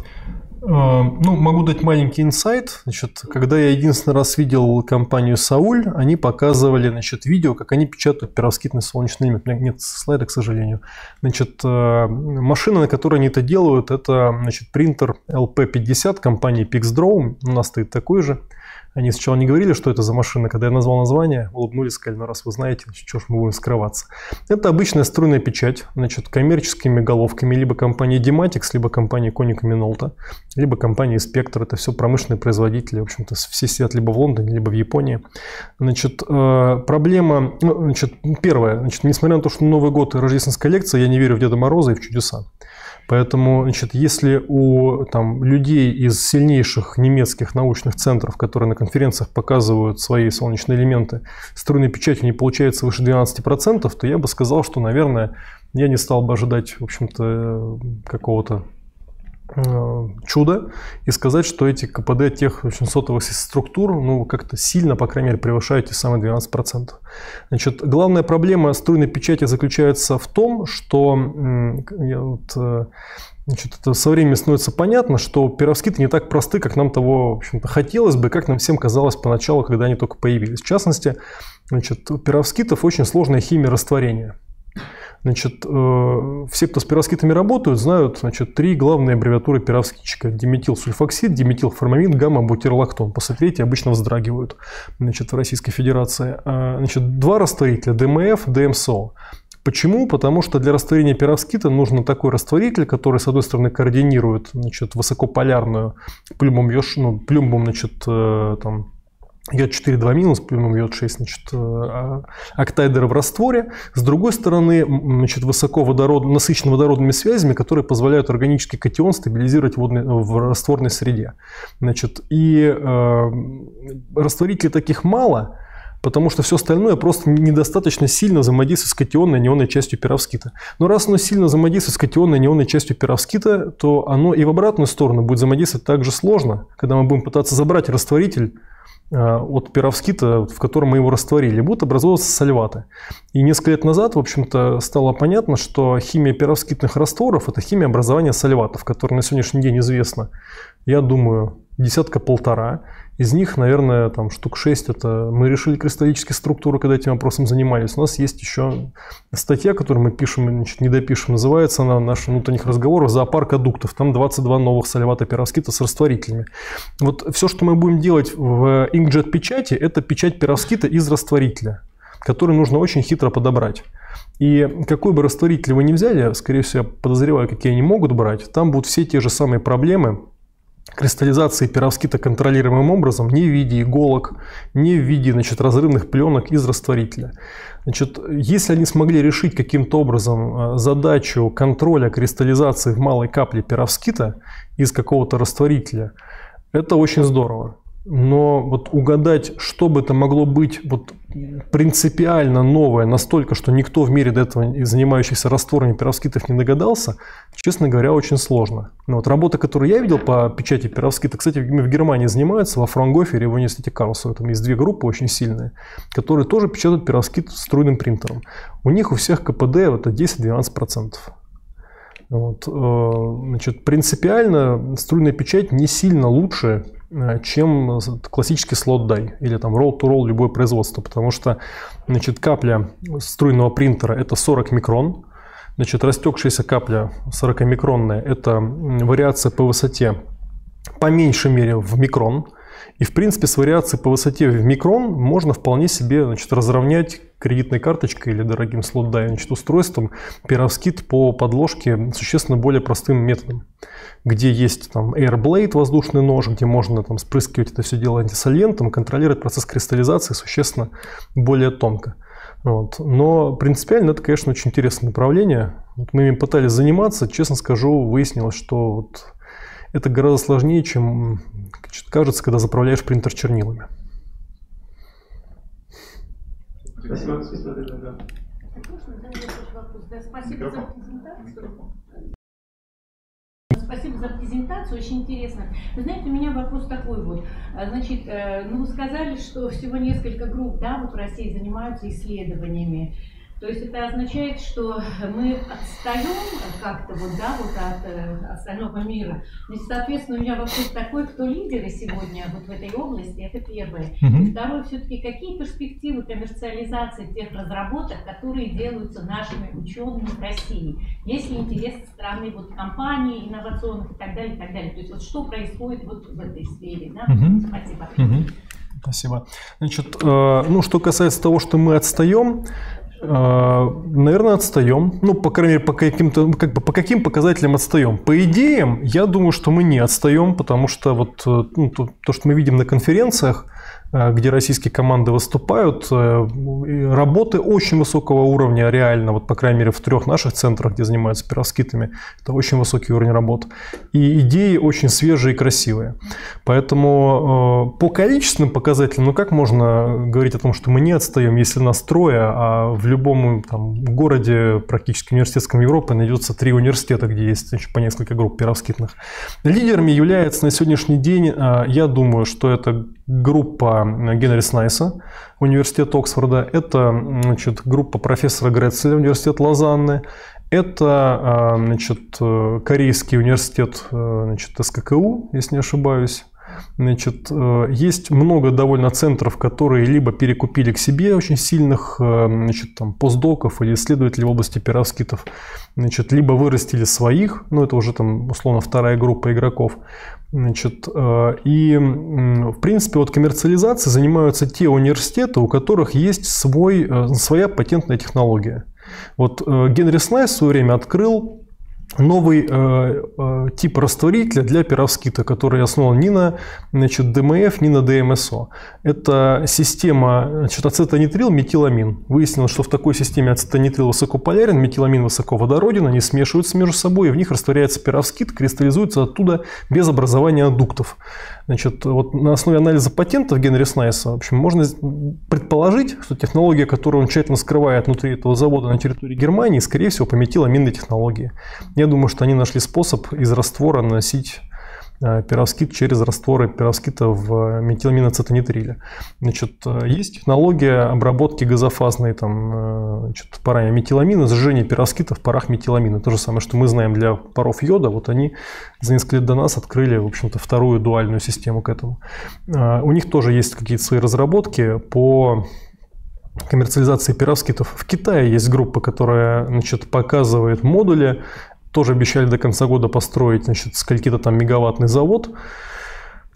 А, ну, могу дать маленький инсайт. Значит, когда я единственный раз видел компанию Сауль, они показывали значит, видео, как они печатают перовскитный солнечный элемент. У меня нет слайда, к сожалению. Значит, э, машина, на которой они это делают, это значит, принтер LP50 компании Pixdraw. У нас стоит такой же. Они сначала не говорили, что это за машина. Когда я назвал название, улыбнулись, сказали, ну раз вы знаете, что ж мы будем скрываться. Это обычная струйная печать, значит, коммерческими головками либо компании Dematic, либо компании Konica Minolta, либо компании Spectre. Это все промышленные производители, в общем-то, все сидят либо в Лондоне, либо в Японии. Значит, э, проблема, ну, значит, первое, значит, несмотря на то, что Новый год и рождественская лекция, я не верю в Деда Мороза и в чудеса. Поэтому, значит, если у там, людей из сильнейших немецких научных центров, которые на конференциях показывают свои солнечные элементы, струйной печатью не получается выше 12%, то я бы сказал, что, наверное, я не стал бы ожидать, в общем-то, какого-то Э, чудо и сказать, что эти КПД тех очень сотовых структур ну, как-то сильно, по крайней мере, превышают те самые 12%. Значит, главная проблема струйной печати заключается в том, что я вот, э, Значит, это со временем становится понятно, что перовскиты не так просты, как нам того, в общем-то, хотелось бы, как нам всем казалось поначалу, когда они только появились. В частности, значит, у перовскитов очень сложная химия растворения. Значит, э, все, кто с пировскитами работают, знают значит, три главные аббревиатуры пировскитчика. Диметилсульфоксид, диметилформамин, гамма-бутерлактон. После третьей обычно вздрагивают значит, в Российской Федерации. А, значит, два растворителя – ДМФ, ДМСО. Почему? Потому что для растворения перовскита нужно такой растворитель, который, с одной стороны, координирует значит, высокополярную плюмбум, ну, плюмбум значит, э, там, йод-4 2 минус, плюс йод-6, значит, э, а, октайдеры в растворе. С другой стороны, значит, высоко водород, насыщены водородными связями, которые позволяют органический катион стабилизировать водный, в растворной среде. Значит, и э, растворителей таких мало, потому что все остальное просто недостаточно сильно взаимодействует с катионной неонной частью перовскита. Но раз оно сильно взаимодействует с катионной неонной частью перовскита, то оно и в обратную сторону будет взаимодействовать так же сложно, когда мы будем пытаться забрать растворитель от перовскита, в котором мы его растворили, будут образовываться сальваты. И несколько лет назад, в общем-то, стало понятно, что химия перовскитных растворов – это химия образования сальватов, которая на сегодняшний день известна, я думаю, десятка-полтора. Из них, наверное, там штук 6 это мы решили кристаллические структуры, когда этим вопросом занимались. У нас есть еще статья, которую мы пишем, значит, не допишем, называется она «Наши внутренних разговоров. Зоопарк адуктов». Там 22 новых солевата перовскита с растворителями. Вот все, что мы будем делать в inkjet печати, это печать перовскита из растворителя, который нужно очень хитро подобрать. И какой бы растворитель вы ни взяли, скорее всего, я подозреваю, какие они могут брать, там будут все те же самые проблемы, кристаллизации перовскита контролируемым образом не в виде иголок, не в виде значит, разрывных пленок из растворителя. Значит, если они смогли решить каким-то образом э, задачу контроля кристаллизации в малой капле перовскита из какого-то растворителя, это очень здорово но вот угадать, что бы это могло быть вот принципиально новое, настолько, что никто в мире до этого занимающийся растворами перовскитов не догадался, честно говоря, очень сложно. Но вот работа, которую я видел по печати перовскита, кстати, в Германии занимаются, во Франгофере в университете Карлсона, там есть две группы очень сильные, которые тоже печатают перовскит струйным принтером. У них у всех КПД это 10-12%. Вот, э, значит, принципиально струйная печать не сильно лучше чем классический слот дай или там roll-to-roll любое производство, потому что значит, капля струйного принтера это 40 микрон, значит, растекшаяся капля 40-микронная это вариация по высоте по меньшей мере в микрон, и, в принципе, с вариацией по высоте в микрон можно вполне себе значит, разровнять кредитной карточкой или дорогим слот дай значит, устройством перовскит по подложке существенно более простым методом где есть там Airblade, воздушный нож, где можно там спрыскивать это все дело антисольвентом, контролировать процесс кристаллизации существенно более тонко. Вот. Но принципиально это, конечно, очень интересное направление. Вот мы им пытались заниматься, честно скажу, выяснилось, что вот это гораздо сложнее, чем кажется, когда заправляешь принтер чернилами. Спасибо, спасибо. Да. Спасибо за презентацию. Спасибо за презентацию, очень интересно. Вы знаете, у меня вопрос такой вот. Значит, э, ну вы сказали, что всего несколько групп, да, вот в России занимаются исследованиями то есть это означает, что мы отстаем как-то вот, да, вот от э, остального мира. Значит, соответственно, у меня вопрос такой, кто лидеры сегодня вот в этой области, это первое. Угу. И второе, все-таки какие перспективы коммерциализации тех разработок, которые делаются нашими учеными в России? Есть ли интерес со стороны вот компаний инновационных и так далее, и так далее. То есть вот что происходит вот в этой сфере, да? Угу. Спасибо. Угу. Спасибо. Значит, э, ну, что касается того, что мы отстаем, наверное, отстаем. Ну, по крайней мере, по каким-то, как бы, по каким показателям отстаем? По идеям, я думаю, что мы не отстаем, потому что вот э, ну, то, то, что мы видим на конференциях, где российские команды выступают. Э, работы очень высокого уровня, реально, вот по крайней мере в трех наших центрах, где занимаются пироскитами, это очень высокий уровень работ. И идеи очень свежие и красивые. Поэтому э, по количественным показателям, ну как можно говорить о том, что мы не отстаем, если нас трое, а в любом там, городе, практически университетском Европы, найдется три университета, где есть еще по несколько групп пироскитных. Лидерами является на сегодняшний день, я думаю, что это группа Генри Снайса, университет Оксфорда, это значит, группа профессора Грецеля, университет Лозанны, это а, значит, корейский университет значит, СККУ, если не ошибаюсь, Значит, э, есть много довольно центров, которые либо перекупили к себе очень сильных э, значит, там, постдоков или исследователей в области пироскитов, значит, либо вырастили своих, ну это уже там условно вторая группа игроков. Значит, э, и в принципе вот коммерциализацией занимаются те университеты, у которых есть свой, своя патентная технология. Вот Генри Снайс в свое время открыл новый э, э, тип растворителя для перовскита, который основан не на значит, ДМФ, не на ДМСО. Это система значит, ацетонитрил, метиламин. Выяснилось, что в такой системе ацетонитрил высокополярен, метиламин высоководороден, они смешиваются между собой, и в них растворяется перовскит, кристаллизуется оттуда без образования аддуктов. Значит, вот на основе анализа патентов Генри Снайса, в общем, можно предположить, что технология, которую он тщательно скрывает внутри этого завода на территории Германии, скорее всего, по метиламинной технологии. Я думаю, что они нашли способ из раствора наносить Э, перовскит через растворы перовскита в метиламиноцетонитриле. Значит, э, есть технология обработки газофазной там, э, значит, парами метиламина, сжижения перовскита в парах метиламина. То же самое, что мы знаем для паров йода. Вот они за несколько лет до нас открыли, в общем-то, вторую дуальную систему к этому. У них тоже есть какие-то свои разработки по коммерциализации перовскитов. В Китае есть группа, которая значит, показывает модули тоже обещали до конца года построить, значит, скольки-то там мегаваттный завод.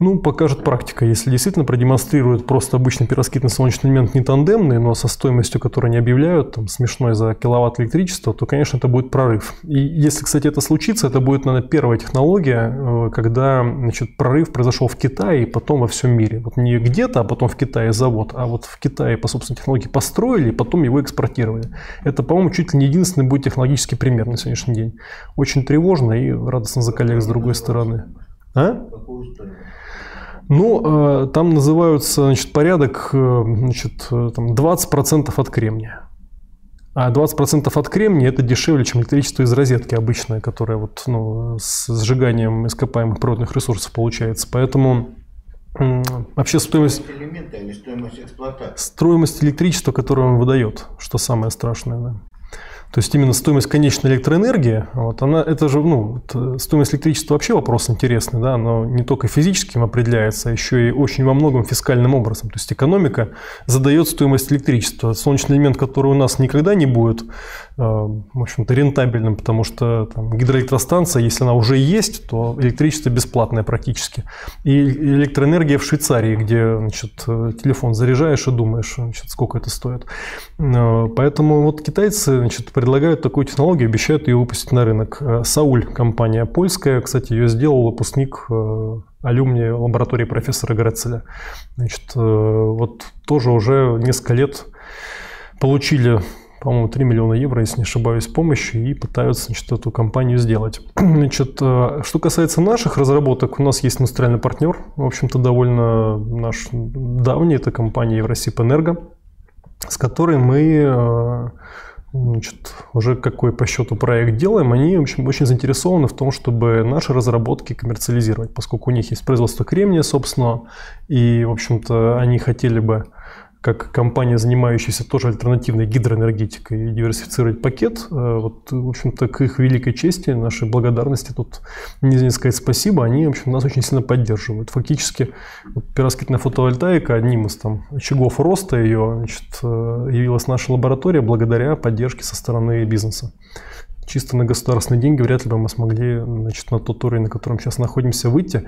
Ну, покажет практика. Если действительно продемонстрирует просто обычный пироскитный солнечный элемент не тандемный, но со стоимостью, которую они объявляют, там, смешной за киловатт электричества, то, конечно, это будет прорыв. И если, кстати, это случится, это будет, наверное, первая технология, э, когда значит, прорыв произошел в Китае и потом во всем мире. Вот не где-то, а потом в Китае завод, а вот в Китае по собственной технологии построили и потом его экспортировали. Это, по-моему, чуть ли не единственный будет технологический пример на сегодняшний день. Очень тревожно и радостно за коллег с другой стороны. А? Стоимость? Ну, э, там называются, значит, порядок, э, значит, э, там 20% от кремния. А 20% от кремния – это дешевле, чем электричество из розетки обычное, которое вот, ну, с сжиганием ископаемых природных ресурсов получается. Поэтому вообще стоимость, элементы или стоимость эксплуатации? стоимость электричества, которое он выдает, что самое страшное. Да. То есть именно стоимость конечной электроэнергии, вот она, это же, ну, э, стоимость электричества вообще вопрос интересный, да, но не только физическим определяется, а еще и очень во многом фискальным образом. То есть экономика задает стоимость электричества. Солнечный элемент, который у нас никогда не будет, в общем-то, рентабельным, потому что там, гидроэлектростанция, если она уже есть, то электричество бесплатное практически. И электроэнергия в Швейцарии, где значит, э, телефон заряжаешь и думаешь, значит, сколько это стоит. Э, Поэтому вот китайцы значит, предлагают такую технологию, обещают ее выпустить на рынок. Э, Сауль, компания польская, кстати, ее сделал выпускник э, алюмни лаборатории профессора Грецеля. Значит, э, вот тоже уже несколько лет получили по-моему, 3 миллиона евро, если не ошибаюсь, помощи и пытаются значит, эту компанию сделать. Значит, э, что касается наших разработок, у нас есть индустриальный партнер, в общем-то, довольно наш давний, это компания Евросип Энерго, с которой мы э, значит, уже какой по счету проект делаем, они в общем, очень заинтересованы в том, чтобы наши разработки коммерциализировать, поскольку у них есть производство кремния, собственно, и, в общем-то, они хотели бы как компания, занимающаяся тоже альтернативной гидроэнергетикой, диверсифицировать пакет. Э, Вот, в общем-то, к их великой чести, нашей благодарности тут нельзя сказать спасибо, они, в общем, нас очень сильно поддерживают. Фактически, вот, пироскитная фотовольтаика, одним из там очагов роста ее, значит, э, явилась наша лаборатория благодаря поддержке со стороны бизнеса чисто на государственные деньги вряд ли бы мы смогли значит, на тот уровень, на котором сейчас находимся, выйти.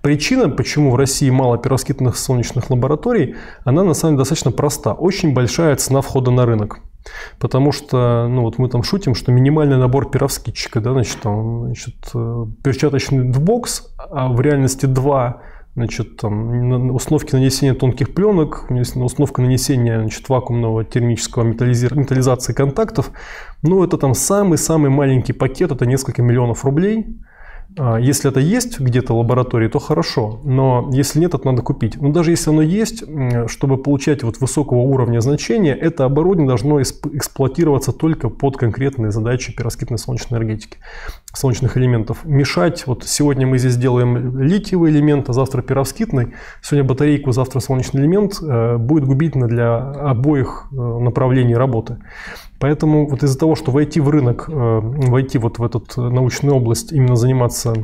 Причина, почему в России мало пироскитных солнечных лабораторий, она на самом деле достаточно проста. Очень большая цена входа на рынок. Потому что, ну вот мы там шутим, что минимальный набор пироскитчика, да, значит, там, значит, э, перчаточный бокс, а в реальности два значит, там, установки нанесения тонких пленок, установка нанесения значит, вакуумного термического металлизации контактов. Ну, это там самый-самый маленький пакет, это несколько миллионов рублей. А, Если это есть где-то в лаборатории, то хорошо, но если нет, это надо купить. Но даже если оно есть, чтобы получать вот высокого уровня значения, это оборудование должно эксп- эксплуатироваться только под конкретные задачи пироскитной солнечной энергетики, солнечных элементов. Мешать, вот сегодня мы здесь делаем литиевый элемент, а завтра пироскитный, сегодня батарейку, завтра солнечный элемент, э, будет губительно для обоих э, направлений работы. Поэтому вот из-за того, что войти в рынок, э, войти вот в эту научную область, именно заниматься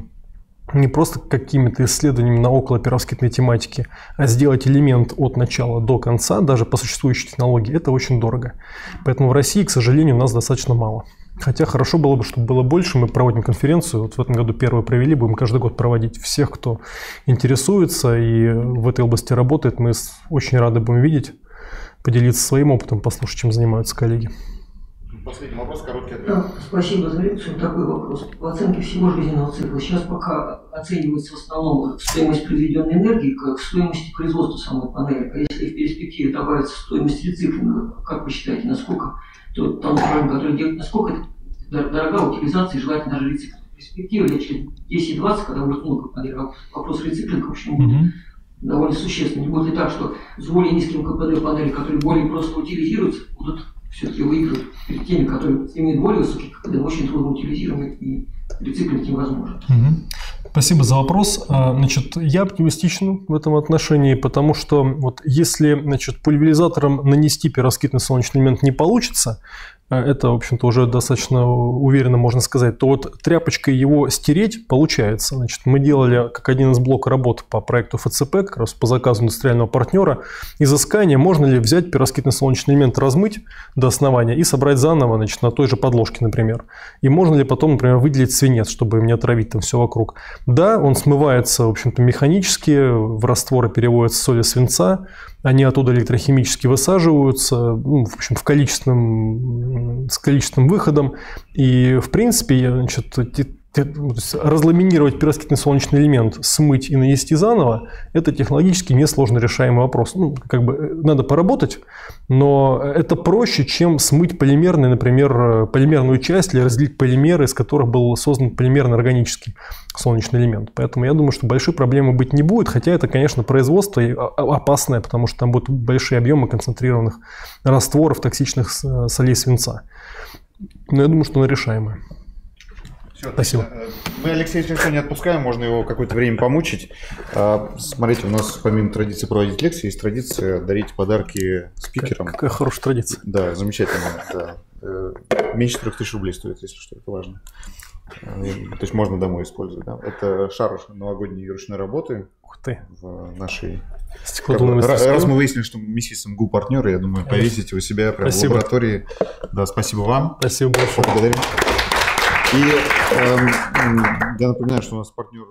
не просто какими-то исследованиями на околопироскитной тематике, а сделать элемент от начала до конца, даже по существующей технологии, это очень дорого. Поэтому в России, к сожалению, нас достаточно мало. Хотя хорошо было бы, чтобы было больше. Мы проводим конференцию. Вот в этом году первую провели. Будем каждый год проводить всех, кто интересуется и в этой области работает. Мы очень рады будем видеть, поделиться своим опытом, послушать, чем занимаются коллеги. Последний вопрос, короткий ответ. Да, спасибо за лекцию. Такой вопрос. В оценке всего жизненного цикла сейчас пока оценивается в основном стоимость произведенной энергии как стоимость производства самой панели. А если в перспективе добавится стоимость рециклинга, как вы считаете, насколько тому программ, который делает, насколько это дор- дорога утилизация и желательно даже рециклинг? В перспективе лет через 10-20, когда будет много панелей, а вопрос рециклинга, в общем, будет довольно существенно. Не будет ли так, что с более низким КПД панели, которые более просто утилизируются, будут все-таки выигрывать перед теми, которые имеют более высокий КПД, очень трудно утилизируемы и рециклинг невозможен. Мгм. Спасибо за вопрос. А, Значит, я оптимистичен в этом отношении, потому что вот если значит, пульверизатором нанести пироскитный солнечный элемент не получится, это, в общем-то, уже достаточно уверенно можно сказать, то вот тряпочкой его стереть получается. Значит, мы делали как один из блоков работы по проекту ФЦП, как раз по заказу индустриального партнера, изыскание, можно ли взять пироскитный солнечный элемент, размыть до основания и собрать заново, значит, на той же подложке, например. И можно ли потом, например, выделить свинец, чтобы не отравить там все вокруг. Да, он смывается, в общем-то, механически, в растворы переводятся соли свинца, они оттуда электрохимически высаживаются, ну, в общем, в количественном, с количественным выходом. И, в принципе, значит, разламинировать пироскитный солнечный элемент, смыть и нанести заново, это технологически несложно решаемый вопрос. Ну, как бы э, надо поработать, но это проще, чем смыть полимерный, например, полимерную часть или разделить полимеры, из которых был создан полимерно-органический солнечный элемент. Поэтому я думаю, что большой проблемы быть не будет, хотя это, конечно, производство опасное, потому что там будут большие объемы концентрированных растворов токсичных э, солей свинца. Но я думаю, что оно решаемое. Все, Спасибо. Мы Алексея Свинцова не отпускаем, можно его какое-то время помучить. А, смотрите, у нас помимо традиции проводить лекции, есть традиция дарить подарки спикерам. Какая хорошая традиция. Да, замечательно. Да. Э, меньше трех тысяч рублей стоит, если что, это важно. Э, то есть можно домой использовать. Да? Это шар новогодней ручной работы. Ух ты. В нашей Раз, раз мы выяснили, что миссис МГУ партнеры, я думаю, повесите у себя прямо в лаборатории. Да, спасибо вам. Спасибо большое. Благодарим. И э, я напоминаю, что у нас партнер